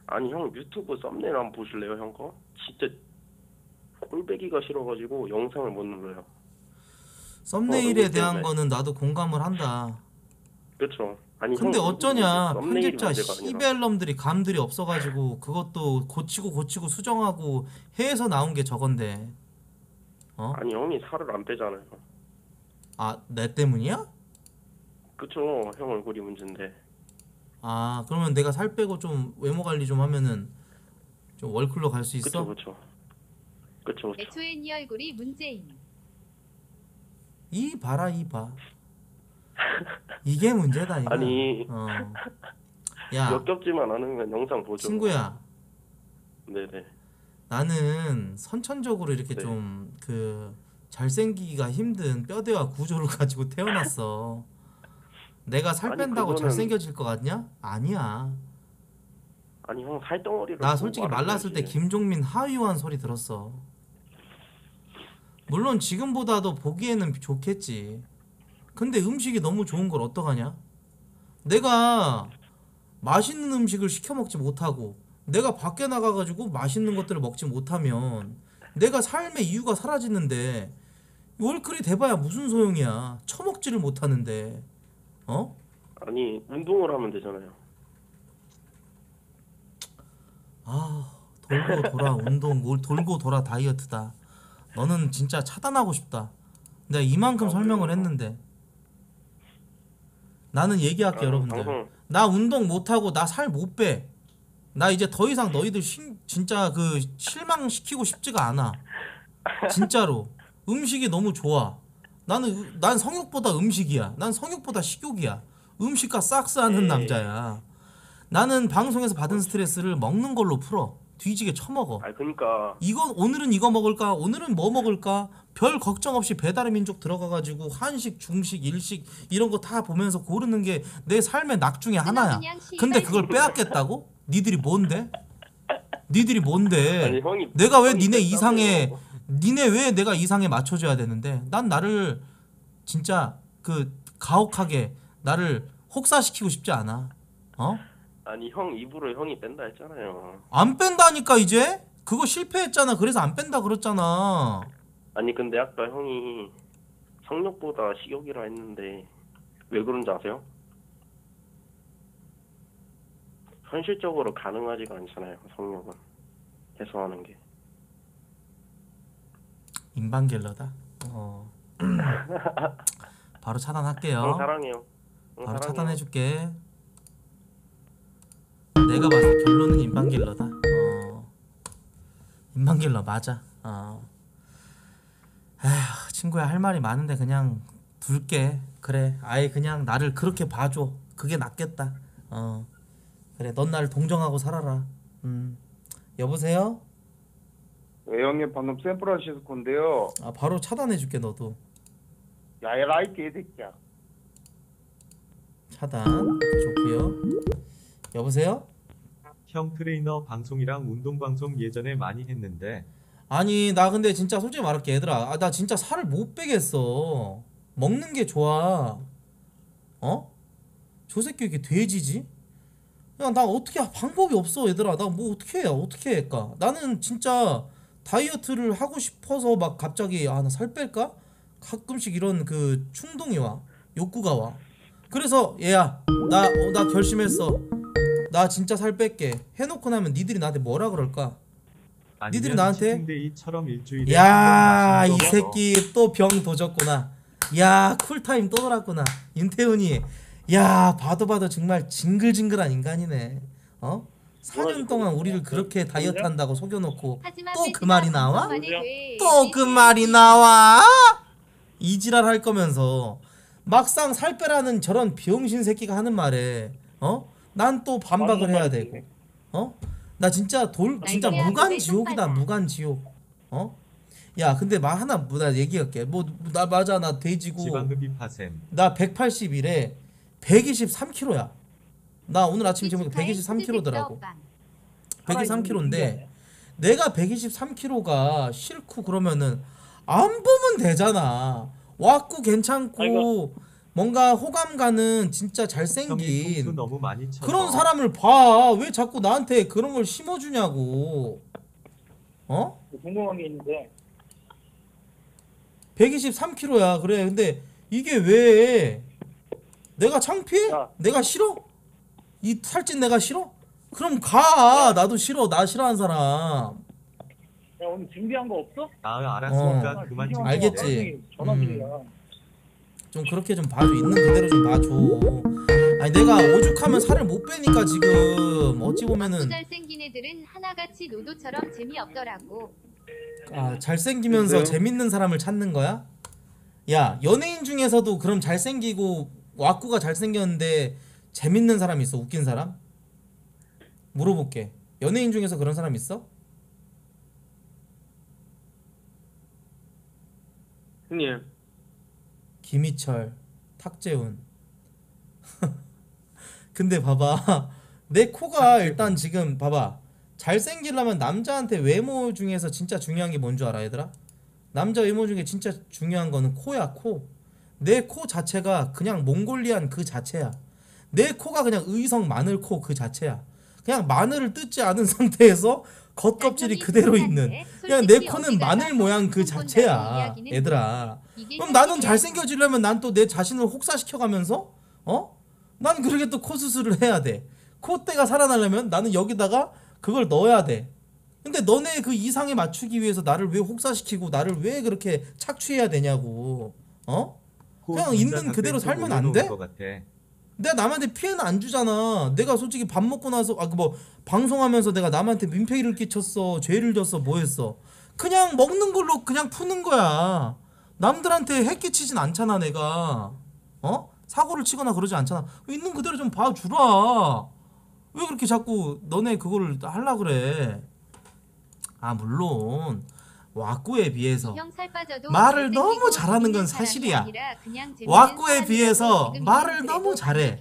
아니 형 유튜브 썸네일 한번 보실래요 형 거? 진짜 꼴배기가 싫어가지고 영상을 못 눌러요. 썸네일에 얼굴 대한. 거는 나도 공감을 한다. 그렇죠. 아니 근데 형 어쩌냐 썸네일이 편집자 문제가 아니라. 시벨럼들이 감들이 없어가지고 그것도 고치고 고치고 수정하고 해서 나온 게 저건데 어? 아니 형이 살을 안 빼잖아요. 아내 때문이야? 그쵸 형 얼굴이 문제인데. 아 그러면 내가 살 빼고 좀 외모 관리 좀 하면은 좀 월클로 갈 수 있어? 그쵸 그쵸. 그쵸 애초에 네 얼굴이 문제임. 이 봐라 이 봐 이게 문제다 이거 아니 어. 야 역겹지만 않으면 영상 보죠. 친구야 네네. 나는 선천적으로 이렇게 네. 좀 그 잘생기기가 힘든 뼈대와 구조를 가지고 태어났어. 내가 살 아니, 뺀다고 그거는- 잘생겨질 것 같냐? 아니야. 아니 형 살덩어리를. 나 보고 솔직히 말랐을 때. 김종민 하위호한 소리 들었어. 물론 지금보다도 보기에는 좋겠지. 근데 음식이 너무 좋은 걸 어떡하냐? 내가 맛있는 음식을 시켜 먹지 못하고 내가 밖에 나가가지고 맛있는 것들을 먹지 못하면 내가 삶의 이유가 사라지는데 월클이 돼봐야 무슨 소용이야? 처먹지를 못하는데 어? 아니 운동을 하면 되잖아요. 아 돌고 돌아 운동 뭘 돌고 돌아 다이어트다 너는 진짜 차단하고 싶다. 내가 이만큼 설명을 했는데. 나는 얘기할게 아, 여러분들. 나 운동 못 하고 나 살 못 빼. 나 이제 더 이상 너희들 신, 진짜 그 실망시키고 싶지가 않아. 진짜로. 음식이 너무 좋아. 나는 으- 난 성욕보다 음식이야. 난 성욕보다 식욕이야. 음식과 싹스하는 에이. 남자야. 나는 방송에서 받은 스트레스를 먹는 걸로 풀어 뒤지게 처먹어 아 그러니까 이건 오늘은 이거 먹을까 오늘은 뭐 먹을까 별 걱정 없이 배달의 민족 들어가 가지고 한식 중식 일식 이런 거 다 보면서 고르는 게 내 삶의 낙 중에 하나야 그냥 시발 근데 그걸 빼앗겠다고? 니들이 뭔데? 니들이 뭔데? 아니, 형이- 내가 왜 형이 니네. 이상에 니네 왜 내가 이상에 맞춰줘야 되는데 난 나를 진짜 그 가혹하게 나를 혹사시키고 싶지 않아 어? 아니 형 입으로 형이 뺀다 했잖아요. 안 뺀다니까 이제? 그거 실패했잖아 그래서 안 뺀다 그랬잖아 아니 근데 아까 형이 성욕보다 식욕이라 했는데 왜 그런지 아세요? 현실적으로 가능하지가 않잖아요 성욕은 해소하는 게. 인방갤러다 어. 바로 차단할게요 형 사랑해요. 형 바로 사랑해요. 차단해줄게. 내가 봐서 결론은 인방길러다. 어. 인방길러 맞아. 어. 에휴, 친구야 할 말이 많은데 그냥 둘게. 그래. 아예 그냥 나를 그렇게 봐줘. 그게 낫겠다. 어. 그래. 넌 나를 동정하고 살아라. 음. 여보세요? 왜 형님 방금 샌프란시스코인데요. 아 바로 차단해줄게 너도. 야야 이 개새끼야. 차단. 좋고요. 여보세요? 형 트레이너 방송이랑 운동 방송 예전에 많이 했는데. 아니 나 근데 진짜 솔직히 말할게 얘들아. 아, 나 진짜 살을 못 빼겠어. 먹는 게 좋아. 어? 저 새끼 왜 이렇게 돼지지? 야 나 어떻게 할 방법이 없어 얘들아. 나 뭐 어떻게 해야 어떻게 할까? 나는 진짜 다이어트를 하고 싶어서 막 갑자기 아 나 살 뺄까? 가끔씩 이런 그 충동이 와. 욕구가 와. 그래서 얘야 나, 어, 나 결심했어 나 진짜 살 뺄게 해놓고 나면 니들이 나한테 뭐라 그럴까 니들이 나한테 일주일에 야, 이 새끼 또 병 도졌구나. 야, 쿨타임 또 돌았구나. 윤태훈이. 야, 봐도 봐도 정말 징글징글한 인간이네. 어? 4년 동안 우리를 그렇게 다이어트 한다고 속여 놓고 하지만 또그 말이 나와? 또 그 말이 나와? 이 지랄 할 거면서 막상 살 빼라는 저런 병신 새끼가 하는 말에 어? 난 또 반박을 해야 되고 어? 나 진짜 돌 진짜 무간 지옥이다. 무간 지옥 어? 야 근데 말 하나 뭐나 얘기할게 뭐 나 맞아 나 돼지고 지방흡입 나 181에 123kg야 나 오늘 아침에 재보니까 123kg더라고 123kg인데 내가 123kg가 싫고 그러면은 안 보면 되잖아. 왔고 괜찮고 뭔가 호감 가는 진짜 잘생긴 그런 사람을 봐. 왜 자꾸 나한테 그런 걸 심어주냐고. 어? 궁금한 게 있는데 123kg야. 그래. 근데 이게 왜 내가 창피해? 내가 싫어? 이 살찐 내가 싫어? 그럼 가. 나도 싫어. 나 싫어하는 사람. 야 오늘 준비한 거 없어? 아 알았으니까 어. 그만 좀 알겠지? 전화 음. 드리야 좀 그렇게 좀 봐줘 있는 그대로 좀 봐줘 아니 내가 오죽하면 살을 못 빼니까 지금 어찌 보면은 잘생긴 애들은 하나같이 노도처럼 재미없더라고. 아 잘생기면서 여보세요? 재밌는 사람을 찾는 거야? 야 연예인 중에서도 그럼 잘생기고 왁구가 잘생겼는데 재밌는 사람 있어 웃긴 사람? 물어볼게 연예인 중에서 그런 사람 있어? 형님 김희철, 탁재훈. 근데 봐봐. 내 코가 일단 지금 봐봐. 잘생기려면 남자한테 외모 중에서 진짜 중요한 게 뭔 줄 알아, 얘들아? 남자 외모 중에 진짜 중요한 거는 코야, 코. 내 코 자체가 그냥 몽골리안 그 자체야. 내 코가 그냥 의성 마늘 코 그 자체야. 그냥 마늘을 뜯지 않은 상태에서 겉껍질이 그대로 있는 그냥 내 코는 마늘 모양 그 자체야 얘들아 그럼 나는 잘생겨지려면 난 또 내 자신을 혹사시켜가면서 어? 난 그렇게 또 코 수술을 해야 돼 콧대가 살아나려면 나는 여기다가 그걸 넣어야 돼 근데 너네 그 이상에 맞추기 위해서 나를 왜 혹사시키고 나를 왜 그렇게 착취해야 되냐고. 어? 그냥 있는 그대로 살면 안 돼? 내가 남한테 피해는 안 주잖아. 내가 솔직히 밥 먹고 나서 아 그 뭐 방송하면서 내가 남한테 민폐를 끼쳤어, 죄를 졌어, 뭐 했어. 그냥 먹는 걸로 그냥 푸는 거야. 남들한테 해 끼치진 않잖아, 내가. 어? 사고를 치거나 그러지 않잖아. 있는 그대로 좀 봐주라. 왜 그렇게 자꾸 너네 그거를 하려 그래? 아 물론 왁구에 비해서 말을 너무 잘하는 건 사실이야. 사람이라서 비해서 말을 너무 잘해.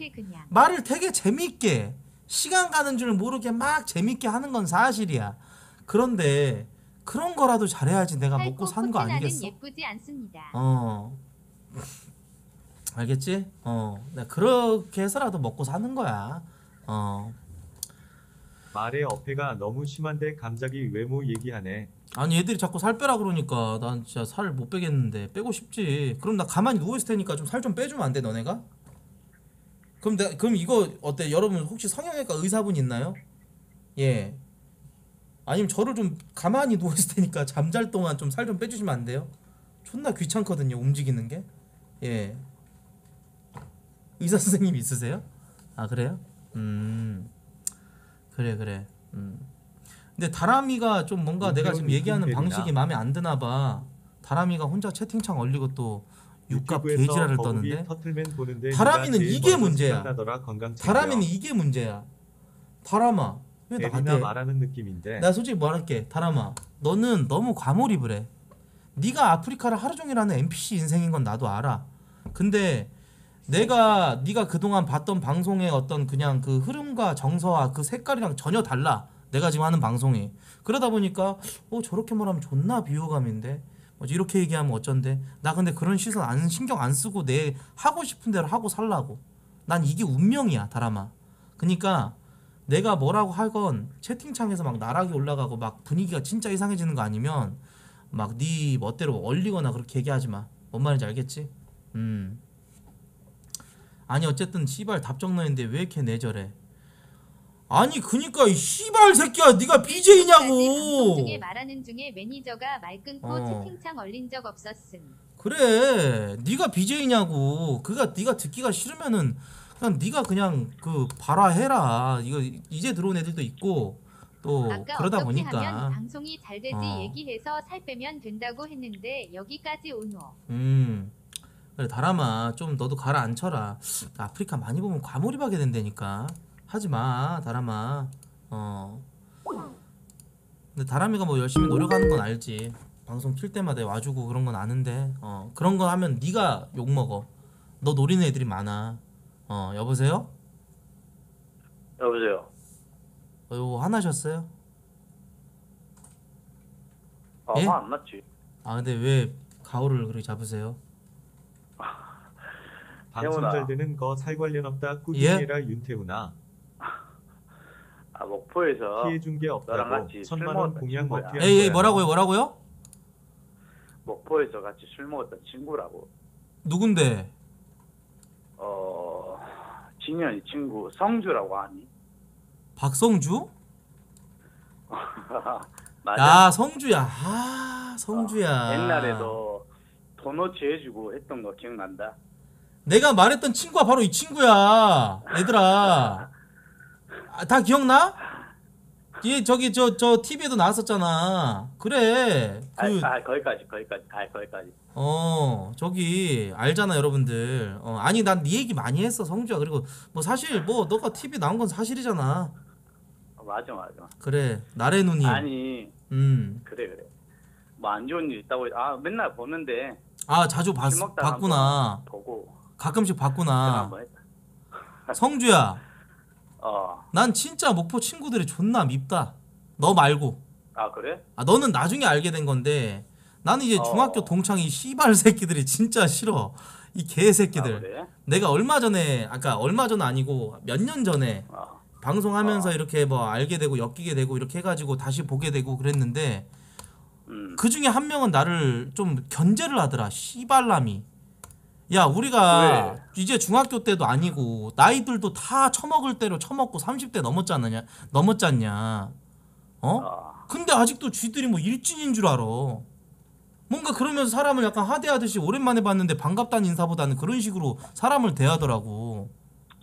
말을 되게 재밌게 시간 가는 줄 모르게 막 재밌게 하는 건 사실이야. 그런데 그런 거라도 잘해야지 내가 먹고 사는 거 아니겠어? 어. 알겠지? 어. 내가 그렇게 해서라도 먹고 사는 거야. 어. 말의 어폐가 너무 심한데 갑자기 외모 얘기하네. 아니 얘들이 자꾸 살 빼라 그러니까 난 진짜 살 못 빼겠는데 빼고 싶지. 그럼 나 가만히 누워 있을 테니까 좀 살 좀 빼주면 안 돼 너네가? 그럼 내가 그럼 이거 어때? 여러분 혹시 성형외과 의사분 있나요? 예. 아니면 저를 좀 가만히 누워 있을 테니까 잠잘 동안 좀 살 좀 빼주시면 안 돼요? 존나 귀찮거든요 움직이는 게. 예. 의사 선생님 있으세요? 아 그래요? 음. 그래 그래. 음. 근데 다람이가 좀 뭔가 내가 지금 얘기하는. 방식이 마음에 안 드나 봐. 다람이가 혼자 채팅창 얼리고 또 육갑 개지랄을 거북이 떠는데. 다람이는 이게 문제야. 다람이는 이게 문제야. 다람아 왜 나한테 말하는 느낌인데. 나 솔직히 말할게 다람아 너는 너무 과몰입을 해 네가 아프리카를 하루 종일 하는 NPC 인생인 건 나도 알아 근데 내가 네가 그동안 봤던 방송의 어떤 그냥 그 흐름과 정서와 그 색깔이랑 전혀 달라 내가 지금 하는 방송이 그러다 보니까 어 저렇게 말하면 존나 비호감인데 뭐 이렇게 얘기하면 어쩐데 나 근데 그런 시선 안 신경 안 쓰고 내 하고 싶은 대로 하고 살라고 난 이게 운명이야 다람아 그니까 내가 뭐라고 하건 채팅창에서 막 나락이 올라가고 막 분위기가 진짜 이상해지는 거 아니면 막 네 멋대로 얼리거나 그렇게 얘기하지 마. 뭔 말인지 알겠지? 음. 아니 어쨌든 씨발 답정 너인데 왜 이렇게 내절해? 아니 그니까 이 씨발 새끼야 네가 BJ냐고. 중에 말하는 중에 매니저가 말 끊고 어. 채팅창 얼린 적 없었음. 그래 네가 BJ냐고 그가 네가 듣기가 싫으면은 그냥 네가 그냥 그 봐라 해라 이거 이제 들어온 애들도 있고 또 아까 그러다 어떻게 보니까 하면 방송이 잘 되지 어. 얘기해서 살 빼면 된다고 했는데 여기까지 온호. 음 그래 다람아 좀 너도 가라앉혀라 아프리카 많이 보면 과몰입하게 된다니까 하지마 다람아 어 근데 다람이가 뭐 열심히 노력하는 건 알지 방송 킬 때마다 와주고 그런 건 아는데 어 그런 거 하면 네가 욕먹어 너 노리는 애들이 많아 어 여보세요? 여보세요. 어, 이거 화나셨어요? 아, 예? 화안 났지. 아 근데 왜 가오를 그렇게 잡으세요? 방송. 잘 되는 거 살 관련 없다. 꾸준히 예? 해라 윤태훈아. 아, 목포에서 피해 준 게 너랑 없다고 같이 술 천만 원 먹었던 공약 친구야. 먹튀한 에이 에이 거야. 뭐라고요 뭐라고요? 목포에서 같이 술 먹었던 친구라고. 누군데? 어, 진현이 친구 성주라고 하니? 박성주? 맞아. 야 성주야 아 성주야 옛날에도 도너츠 해주고 했던 거 기억난다. 내가 말했던 친구가 바로 이 친구야 얘들아 아, 다 기억나? 얘 저기 저 저 TV에도 나왔었잖아 그래 아, 그 아, 거기까지, 거기까지, 아, 거기까지. 어 저기 알잖아 여러분들 어 아니 난 네 얘기 많이 했어 성주야 그리고 뭐 사실 뭐 너가 TV 나온 건 사실이잖아 어, 맞아, 맞아. 그래 나래 누님 아니, 음아 그래, 그래. 뭐 안 좋은 일 있다고, 아, 맨날 보는데. 아, 자주 봤, 봤구나 보고. 가끔씩 봤구나. 성주야 어, 난 진짜 목포 친구들이 존나 밉다 너 말고 아, 그래? 아 너는 나중에 알게 된 건데 나는 이제 어. 중학교 동창이 씨발 새끼들이 진짜 싫어 이 개새끼들 아, 그래? 내가 얼마 전에 아까 얼마 전 아니고 몇 년 전에 어, 방송하면서 이렇게 뭐 알게 되고 엮이게 되고 이렇게 해가지고 다시 보게 되고 그랬는데 음. 그 중에 한 명은 나를 좀 견제를 하더라 씨발남이 야 우리가 이제 중학교 때도 아니고 나이들도 다 처먹을 대로 처먹고 30대 넘었잖냐 넘었잖냐 어? 근데 아직도 쥐들이 뭐 일진인 줄 알아. 뭔가 그러면서 사람을 약간 하대하듯이 오랜만에 봤는데 반갑다는 인사보다는 그런 식으로 사람을 대하더라고.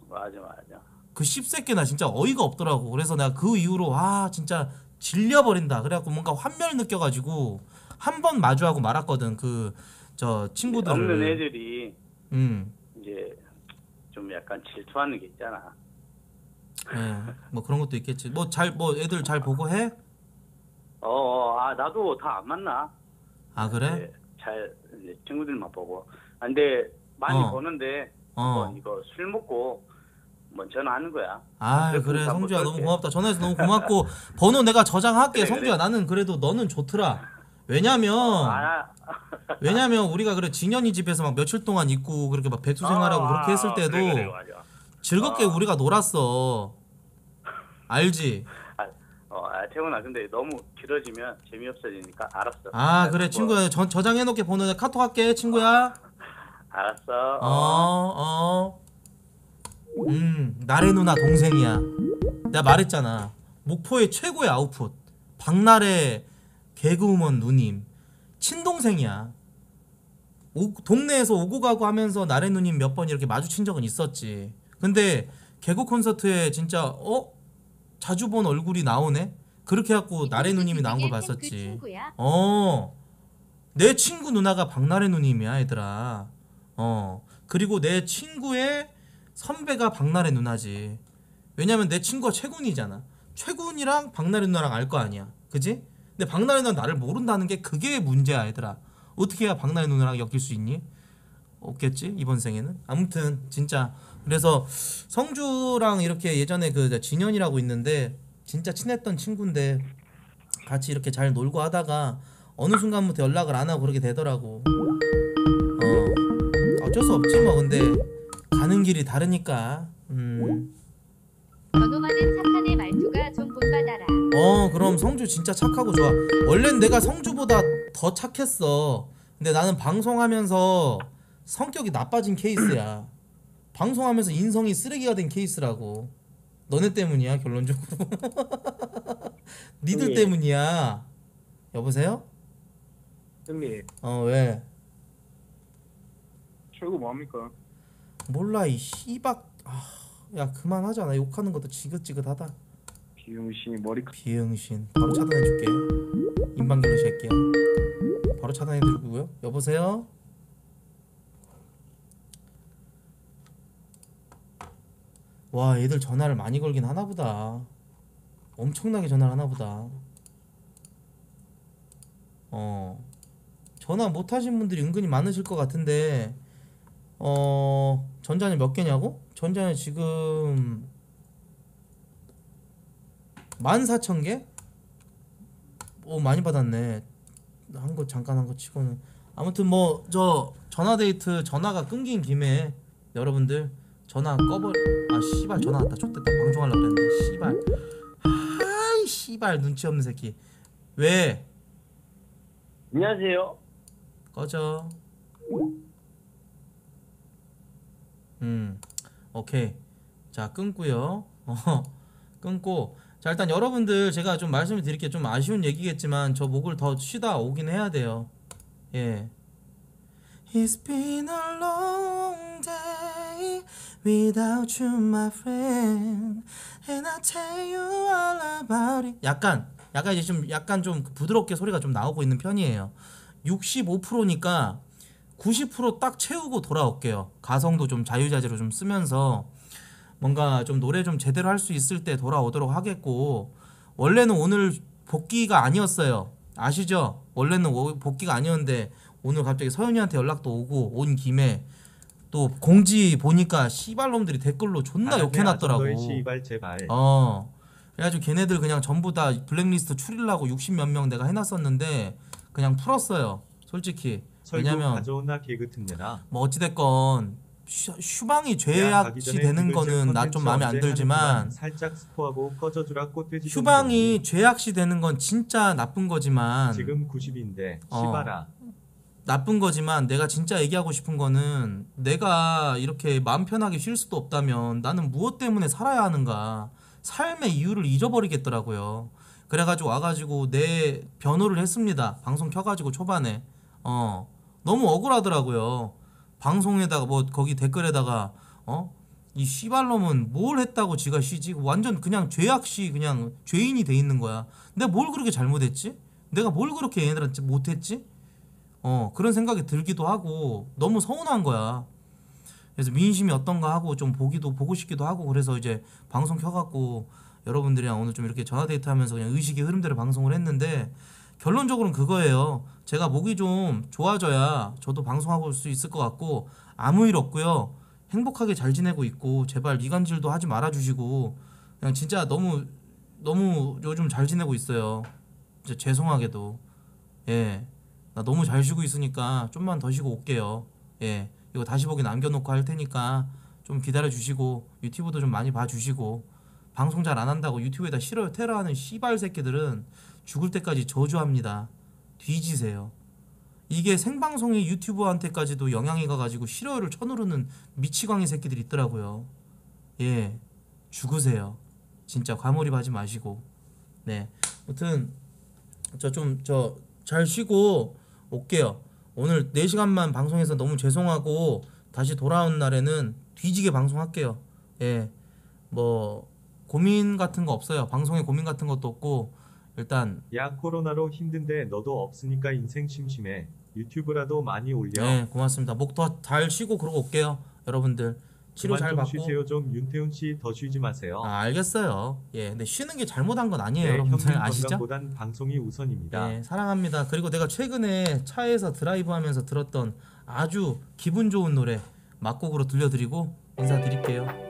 맞아 맞아. 그 씹새끼 나 진짜 어이가 없더라고. 그래서 내가 그 이후로 아 진짜 질려버린다. 그래갖고 뭔가 환멸 느껴가지고 한 번 마주하고 말았거든. 그 저 친구들을. 없는 애들이 음. 이제 좀 약간 질투하는 게 있잖아. 예. 뭐 그런 것도 있겠지. 뭐 잘 뭐 애들 잘 보고 해? 어, 어, 아 나도 다 안 만나. 아 그래? 네, 잘 이제 친구들만 보고. 아, 근데 많이 어. 보는데 어. 한번 이거 술 먹고 한번 전화하는 거야. 아 그래, 그래 한번 성주야 너무 쏠게. 고맙다 전화해서 너무 고맙고 번호 내가 저장할게 그래, 성주야. 나는 그래도 너는 좋더라 왜냐면 아, 왜냐면 우리가 그래 진현이 집에서 막 며칠 동안 있고 그렇게 막 백수 생활하고 아, 그렇게 했을 때도 그래, 그래, 맞아. 즐겁게 아. 우리가 놀았어. 알지? 아, 어, 아, 태훈아 근데 너무 길어지면 재미없어지니까 알았어. 아 그래 뭐, 친구야. 저, 저장해놓게 내가 카톡 할게 친구야. 알았어. 어 어. 음 나래 누나 동생이야. 내가 말했잖아. 목포의 최고의 아웃풋. 박나래 개그우먼 누님. 친동생이야 오- 동네에서 오고 가고 하면서 나래 누님 몇 번 이렇게 마주친 적은 있었지 근데 개그 콘서트에 진짜 어 자주 본 얼굴이 나오네 그렇게 해갖고 나래 누님이 나온 걸 그 봤었지? 어. 내 친구 누나가 박나래 누님이야, 얘들아. 어. 그리고 내 친구의 선배가 박나래 누나지. 왜냐면 내 친구가 최군이잖아. 최군이랑 박나래 누나랑 알 거 아니야. 그지? 근데 박나래 누나 나를 모른다는 게 그게 문제야, 얘들아. 어떻게 해야 박나래 누나랑 엮일 수 있니? 없겠지 이번 생에는 아무튼 진짜 그래서 성주랑 이렇게 예전에 그 진현이라고 있는데 진짜 친했던 친구인데 같이 이렇게 잘 놀고 하다가 어느 순간부터 연락을 안 하고 그렇게 되더라고. 어 어쩔 수 없지 뭐 근데 가는 길이 다르니까. 음. 번호 많은 착한 애 말투가 좀 본받아라. 어 그럼 성주 진짜 착하고 좋아. 원래는 내가 성주보다 더 착했어. 근데 나는 방송하면서 성격이 나빠진 케이스야. 방송하면서 인성이 쓰레기가 된 케이스라고. 너네 때문이야 결론적으로. 니들 형님. 때문이야. 여보세요? 형님 어 왜? 최고 뭐합니까? 몰라 이 씨박. 아, 야 그만하자. 나 욕하는 것도 지긋지긋하다. 비용신이 머리 비응신. 바로 차단해줄게. 인방결로 새끼야. 바로 차단해드리고요. 여보세요? 와 애들 전화를 많이 걸긴 하나보다. 엄청나게 전화를 하나보다. 어 전화 못 하신 분들이 은근히 많으실 것 같은데 어 전자녀 몇 개냐고? 전자녀 지금 14,000개? 오 많이 받았네 한 거 잠깐 한 거 치고는 아무튼 뭐 저 전화 데이트 전화가 끊긴 김에 여러분들 전화 꺼버 아 씨발 전화 왔다 좆됐다 방송하려고 그랬는데 씨발 아이 씨발 눈치 없는 새끼 왜 안녕하세요. 꺼져. 음, 오케이. 자, 끊고요. 어, 끊고. 자, 일단 여러분들 제가 좀 말씀을 드릴게요. 좀 아쉬운 얘기겠지만 저 목을 더 쉬다 오긴 해야 돼요. 예. It's been a long day without you, my friend, and I tell you all about it. 약간, 약간 이제 좀 약간 좀 부드럽게 소리가 좀 나오고 있는 편이에요. 65%니까 90%딱 채우고 돌아올게요. 가성도 좀 자유자재로 좀 쓰면서 뭔가 좀 노래 좀 제대로 할 수 있을 때 돌아오도록 하겠고 원래는 오늘 복귀가 아니었어요. 아시죠? 원래는 오- 복귀가 아니었는데 오늘 갑자기 서현이한테 연락도 오고 온 김에 또 공지 보니까 씨발놈들이 댓글로 존나 아내 욕해놨더라고. 씨발 제발. 어. 그래가지고 걔네들 그냥 전부 다 블랙리스트 추리려고 60몇 명 내가 해놨었는데 그냥 풀었어요. 솔직히. 왜냐면 가져온나 개그 틈내나. 뭐 어찌됐건 슈, 슈방이 전에 되는 거는 나 좀 마음에 안 들지만 살짝 스포하고 꺼져주라 꽃돼지 좀 휴방이 죄악시 되는 건 진짜 나쁜 거지만 지금 90인데 어. 씨발아. 나쁜 거지만 내가 진짜 얘기하고 싶은 거는 내가 이렇게 마음 편하게 쉴 수도 없다면 나는 무엇 때문에 살아야 하는가 삶의 이유를 잊어버리겠더라고요 그래가지고 와가지고 내 변호를 했습니다. 방송 켜가지고 초반에 어 너무 억울하더라고요. 방송에다가 뭐 거기 댓글에다가 어 이 씨발놈은 뭘 했다고 지가 쉬지? 완전 그냥 죄악시 그냥 죄인이 돼 있는 거야. 내가 뭘 그렇게 잘못했지? 내가 뭘 그렇게 얘네들한테 못했지? 어 그런 생각이 들기도 하고 너무 서운한 거야. 그래서 민심이 어떤가 하고 좀 보기도 보고 싶기도 하고 그래서 이제 방송 켜갖고 여러분들이랑 오늘 좀 이렇게 전화 데이트하면서 그냥 의식의 흐름대로 방송을 했는데 결론적으로는 그거예요. 제가 목이 좀 좋아져야 저도 방송하고 수 있을 것 같고 아무 일 없고요. 행복하게 잘 지내고 있고 제발 이간질도 하지 말아 주시고 그냥 진짜 너무 너무 요즘 잘 지내고 있어요. 진짜 죄송하게도 예. 나 너무 잘 쉬고 있으니까 좀만 더 쉬고 올게요. 예. 이거 다시 보기 남겨 놓고 할 테니까 좀 기다려 주시고 유튜브도 좀 많이 봐 주시고 방송 잘 안 한다고 유튜브에다 싫어요 테러하는 씨발 새끼들은 죽을 때까지 저주합니다. 뒤지세요. 이게 생방송이 유튜버한테까지도 영향이 가가지고 싫어요를 쳐누르는 미치광이 새끼들이 있더라고요. 예, 죽으세요. 진짜 과몰입하지 마시고. 네, 아무튼 저 좀 저 잘 쉬고 올게요. 오늘 4시간만 방송해서 너무 죄송하고 다시 돌아온 날에는 뒤지게 방송할게요. 예. 뭐 고민 같은 거 없어요. 방송에 고민 같은 것도 없고 일단 야 코로나로 힘든데 너도 없으니까 인생 심심해. 유튜브라도 많이 올려. 네, 고맙습니다. 목 더 잘 쉬고 그러고 올게요. 여러분들 치료 잘 좀 받고 쉬세요 좀 윤태훈 씨 더 쉬지 마세요. 아, 알겠어요. 예. 근데 쉬는 게 잘못한 건 아니에요. 네, 여러분들 형님 아시죠? 건강보단 방송이 우선입니다. 네, 사랑합니다. 그리고 내가 최근에 차에서 드라이브 하면서 들었던 아주 기분 좋은 노래 막곡으로 들려드리고 인사드릴게요.